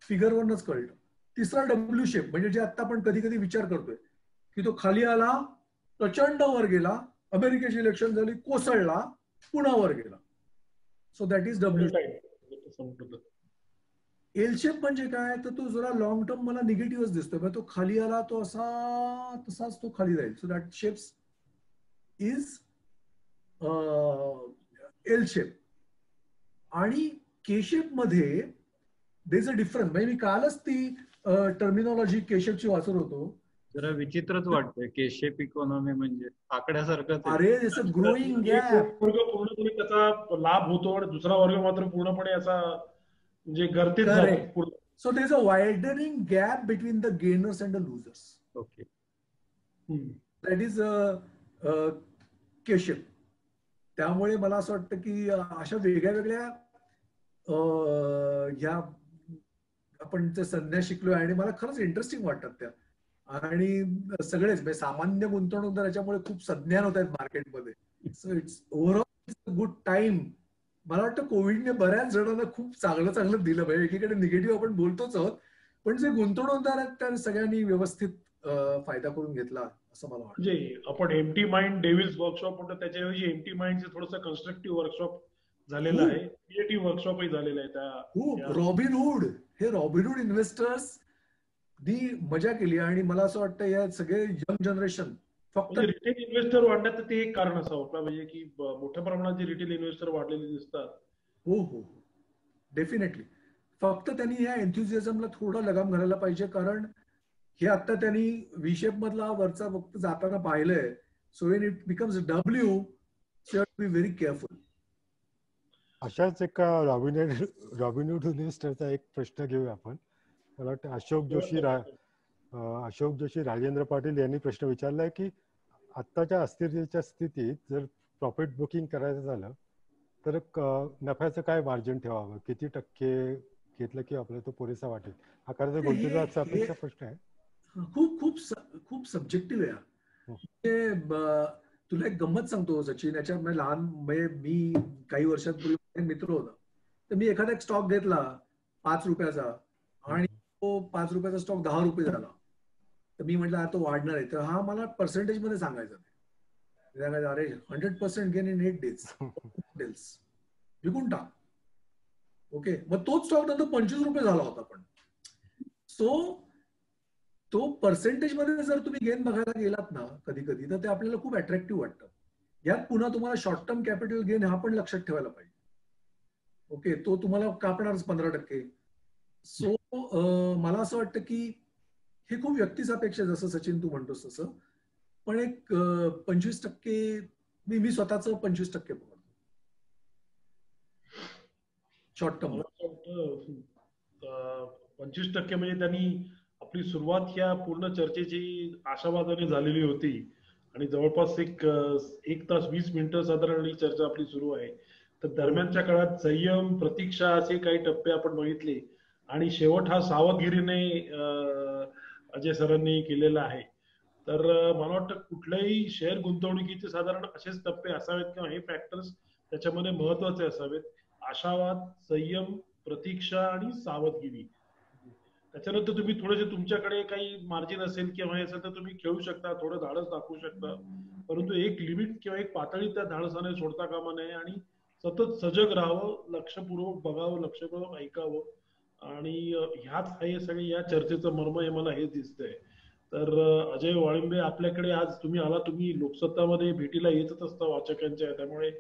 फिगरवरनच कळलं. तिसरा डब्ल्यू शेप म्हणजे जे आता आपण कधी कधी विचार करतोय की तो खाली आला प्रचंड वर गेला अमेरिकेची इलेक्शन झाली कोसळला पुन्हा वर गेला. So that is W L shape म्हणजे काय? तर तो जरा लॉंग टर्म मला निगेटिव्हच दिसतोय. म्हणजे तो खाली आला तो असा तसाच तो खाली जाईल. So that shapes is L shape आणि केशेपमध्ये देज अ डिफरन्स म्हणजे मी कालच ती टर्मिनॉलॉजी केशपची वाचत होतो. जरा विचित्रच वाटतंय के शेप इकॉनॉमी म्हणजे आकड्यासारखंच आहे. अरे जसं ग्रोईंग गॅप वर्ग पूर्णपणे त्याचा लाभ होतो आणि दुसरा वर्ग मात्र पूर्णपणे याचा म्हणजे गर्दीत. So there's a widening gap between the gainers and the losers okay. That is K shape त्यामुळे मला असं वाटतं की अशा वेगळ्या वेगळ्या ह्या आपण संज्ञा शिकलोय आणि मला खरंच इंटरेस्टिंग वाटतात त्या आणि सगळेच म्हणजे सामान्य गुंतवणूकदार याच्यामुळे खूप संज्ञान होत आहेत मार्केटमध्ये. So it's overall good time मला वाटतं कोविडने बऱ्याच जणांना खूप चांगलं चांगलं दिलं. पाहिजे एकीकडे निगेटिव्ह आपण बोलतोच आहोत पण जे गुंतवणूकदार आहेत त्या सगळ्यांनी व्यवस्थित अ, फायदा करून घेतला असं मला वाटतं. म्हणजे आपण एमटी माइंड डेव्हिल्स वर्कशॉप म्हणतो त्याच्याऐवजी एमटी माइंडचे थोडंसं कन्स्ट्रक्टिव्ह वर्कशॉप झालेलं. आहे. क्रिएटिव्ह वर्कशॉपही झालेलं आहे त्या रॉबिनहुड हे रॉबिनहुड इन्व्हेस्टर्स नी मजा केली आणि मला असं वाटतं या सगळे यंग जनरेशन फक्त म्हणजे रिटेल इन्व्हेस्टर वाढण्याचं ते एक कारण असावं का? म्हणजे की मोठ्या प्रमाणात जे रिटेल इन्व्हेस्टर वाढलेले दिसतात. हो हो. डेफिनेटली फक्त त्यांनी या एन्थुझिझमला थोडा लगाम घालायला पाहिजे कारण हे आता त्यांनी विशेप मधला वरचा फक्त जाताना पाहिलंय. So when it becomes W be very careful अशाच एका रॉबिनहुड रॉबिनहुड इन्व्हेस्टरचा एक प्रश्न घेऊया आपण. मला वाटतं अशोक जोशी रा अं, अशोक जोशी राजेंद्र पाटील यांनी प्रश्न विचारलाय की आत्ताच्या अस्थिरतेच्या स्थितीत जर प्रॉफिट बुकिंग करायचं झालं तर नफ्याचं काय मार्जिन ठेवावं? किती टक्के घेतलं की आपल्याला तो पुरेसा वाटेल? हा खरं तर हे- हे- अपेक्षा प्रश्न आहे. खूप खूप खूप सब्जेक्टिव्ह आहे हा. हो. म्हणजे तुला एक गंमत सांगतो सचिन. याच्या म्हणजे लहान म्हणजे मी काही वर्षांपूर्वी मित्र होता. तर मी एखादा एक स्टॉक घेतला पाच रुपयाचा. आणि तो पाच रुपयाचा स्टॉक दहा रुपये झाला. तर मी म्हटलं तो वाढणार आहे. तर हा मला पर्सेंटेजमध्ये सांगायचा सांगायचं अरे hundred percent gain in eight days dells विकून टाक. ओके मग तोच स्टॉक नंतर पंचवीस रुपये झाला होता पण. सो तो पर्सेंटेजमध्ये जर तुम्ही गेन बघायला गेलात ना कधी कधी तर ते आपल्याला खूप अट्रॅक्टिव्ह वाटतं. यात पुन्हा तुम्हाला शॉर्ट टर्म कॅपिटल गेन हा पण लक्षात ठेवायला पाहिजे. ओके तो तुम्हाला कापणारच पंधरा टक्के. सो हो, मला असं वाटतं की हे खूप व्यक्तिसापेक्ष जसं सचिन तू म्हणतोस तसं. पण एक पंचवीस टक्के मी मी स्वतःच पंचवीस टक्के पकडतो शॉर्ट टर्म पंचवीस टक्के म्हणजे त्यांनी आपली सुरुवात ह्या पूर्ण चर्चेची आशावादाने झालेली होती. आणि जवळपास एक एक तास वीस मिनिटं साधारण ही चर्चा आपली सुरू आहे. तर दरम्यानच्या काळात संयम प्रतीक्षा असे काही टप्पे आपण बघितले. आणि शेवट हा सावधगिरीने अजय सरांनी केलेला आहे. तर मला वाटतं कुठल्याही शेअर गुंतवणुकीचे साधारण असेच टप्पे असावेत किंवा हे फॅक्टर्स त्याच्यामध्ये महत्त्वाचे असावेत. आशावाद संयम प्रतीक्षा आणि सावधगिरी. त्याच्यानंतर तुम्ही थोडेसे तुमच्याकडे काही मार्जिन असेल किंवा हे असेल तर तुम्ही खेळू शकता थोडं धाडस दाखवू शकता. परंतु एक लिमिट किंवा एक पातळी त्या धाडसाने सोडता कामा नये आणि सतत सजग राहावं लक्षपूर्वक बघावं लक्षपूर्वक ऐकावं. आणि ह्याच हे सगळे या चर्चेचं मर्म हे मला हे दिसतंय. तर अजय वाळिंबे आपल्याकडे आज तुम्ही आला तुम्ही लोकसत्तामध्ये भेटीला येतच असता वाचकांच्या त्यामुळे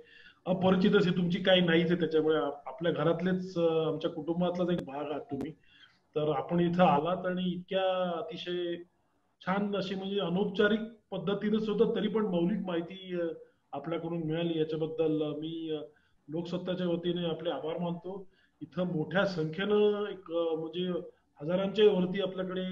अपरिचित असे तुमची काही नाहीच आहे त्याच्यामुळे आपल्या घरातलेच आमच्या कुटुंबातलाच एक भाग आहात तुम्ही. तर आपण इथं आलात आणि इतक्या अतिशय छान अशी म्हणजे अनौपचारिक पद्धतीने सुद्धा तरी पण मौलिक माहिती आपल्याकडून मिळाली. याच्याबद्दल मी लोकसत्ताच्या वतीने आपले आभार मानतो. इथं मोठ्या संख्येनं एक म्हणजे हजारांच्या वरती आपल्याकडे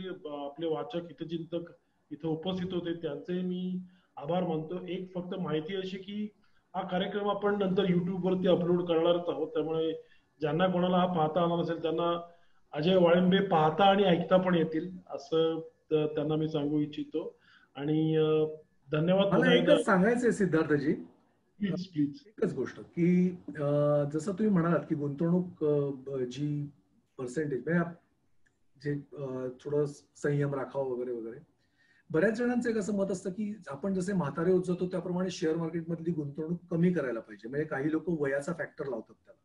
आपले वाचक हितचिंतक इथं उपस्थित होते. त्यांचे मी आभार मानतो. एक फक्त माहिती अशी की हा कार्यक्रम आपण नंतर युट्यूब वरती अपलोड करणारच आहोत. त्यामुळे ज्यांना कोणाला हा पाहता आला नसेल त्यांना अजय वाळिंबे पाहता आणि ऐकता पण येतील असं त्यांना मी सांगू इच्छितो. आणि धन्यवाद. मला एकच सांगायचंय सिद्धार्थजी. प्लीज प्लीज एकच गोष्ट की जसं तुम्ही म्हणालात की गुंतवणूक जी पर्सेंटेज म्हणजे जे थोडं संयम राखावं वगैरे वगैरे. बऱ्याच जणांचं एक असं मत असतं की आपण जसे म्हातारे होत जातो त्याप्रमाणे शेअर मार्केटमधली गुंतवणूक कमी करायला पाहिजे. म्हणजे काही लोक वयाचा फॅक्टर लावतात त्याला.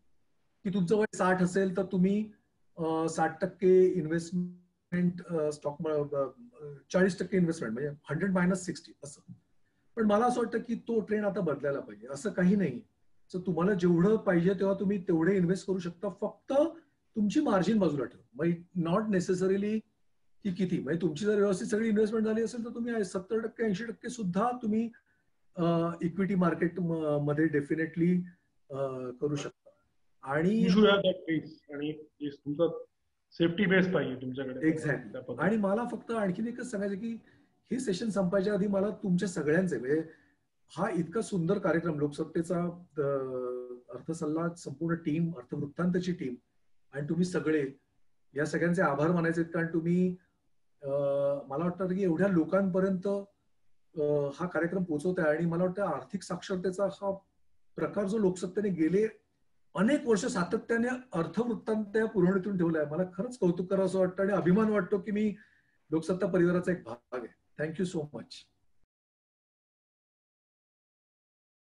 की तुमचं वय साठ असेल तर तुम्ही साठ टक्के इन्व्हेस्टमेंट स्टॉक चाळीस टक्के इन्व्हेस्टमेंट म्हणजे हंड्रेड मायनस सिक्स्टी असं. पण मला असं वाटतं की तो ट्रेंड आता बदलायला पाहिजे. असं काही नाही. तर तुम्हाला जेवढं पाहिजे तेव्हा तुम्ही तेवढे इन्व्हेस्ट करू शकता. फक्त तुमची मार्जिन बाजूला ठेवा. म्हणजे नॉट नेसेसरीली की किती. म्हणजे तुमची जर व्यवस्थित सगळी इन्व्हेस्टमेंट झाली असेल तर तुम्ही सत्तर टक्के ऐंशी टक्के सुद्धा तुम्ही इक्विटी मार्केटमध्ये डेफिनेटली करू शकता. आणि सेफ्टी बेस पाहिजे तुमच्याकडे. पद्धतीने. आणि मला फक्त आणखीन एकच सांगायचं की हे सेशन संपायच्या आधी मला तुमच्या सगळ्यांचे म्हणजे हा इतका सुंदर कार्यक्रम लोकसत्तेचा अर्थसल्ला संपूर्ण टीम अर्थवृत्तांतची टीम आणि तुम्ही सगळे या सगळ्यांचे आभार मानायचे आहेत. कारण तुम्ही अं, मला वाटतं की एवढ्या लोकांपर्यंत हा कार्यक्रम पोहोचवत आहे आणि मला वाटतं आर्थिक साक्षरतेचा हा प्रकार जो लोकसत्तेने गेले अनेक वर्ष सातत्याने अर्थवृत्तांत या पुरवणीतून ठेवलाय. मला खरंच कौतुक करावं असं वाटतं आणि अभिमान वाटतो की मी लोकसत्ता परिवाराचा एक भाग आहे. Thank you so much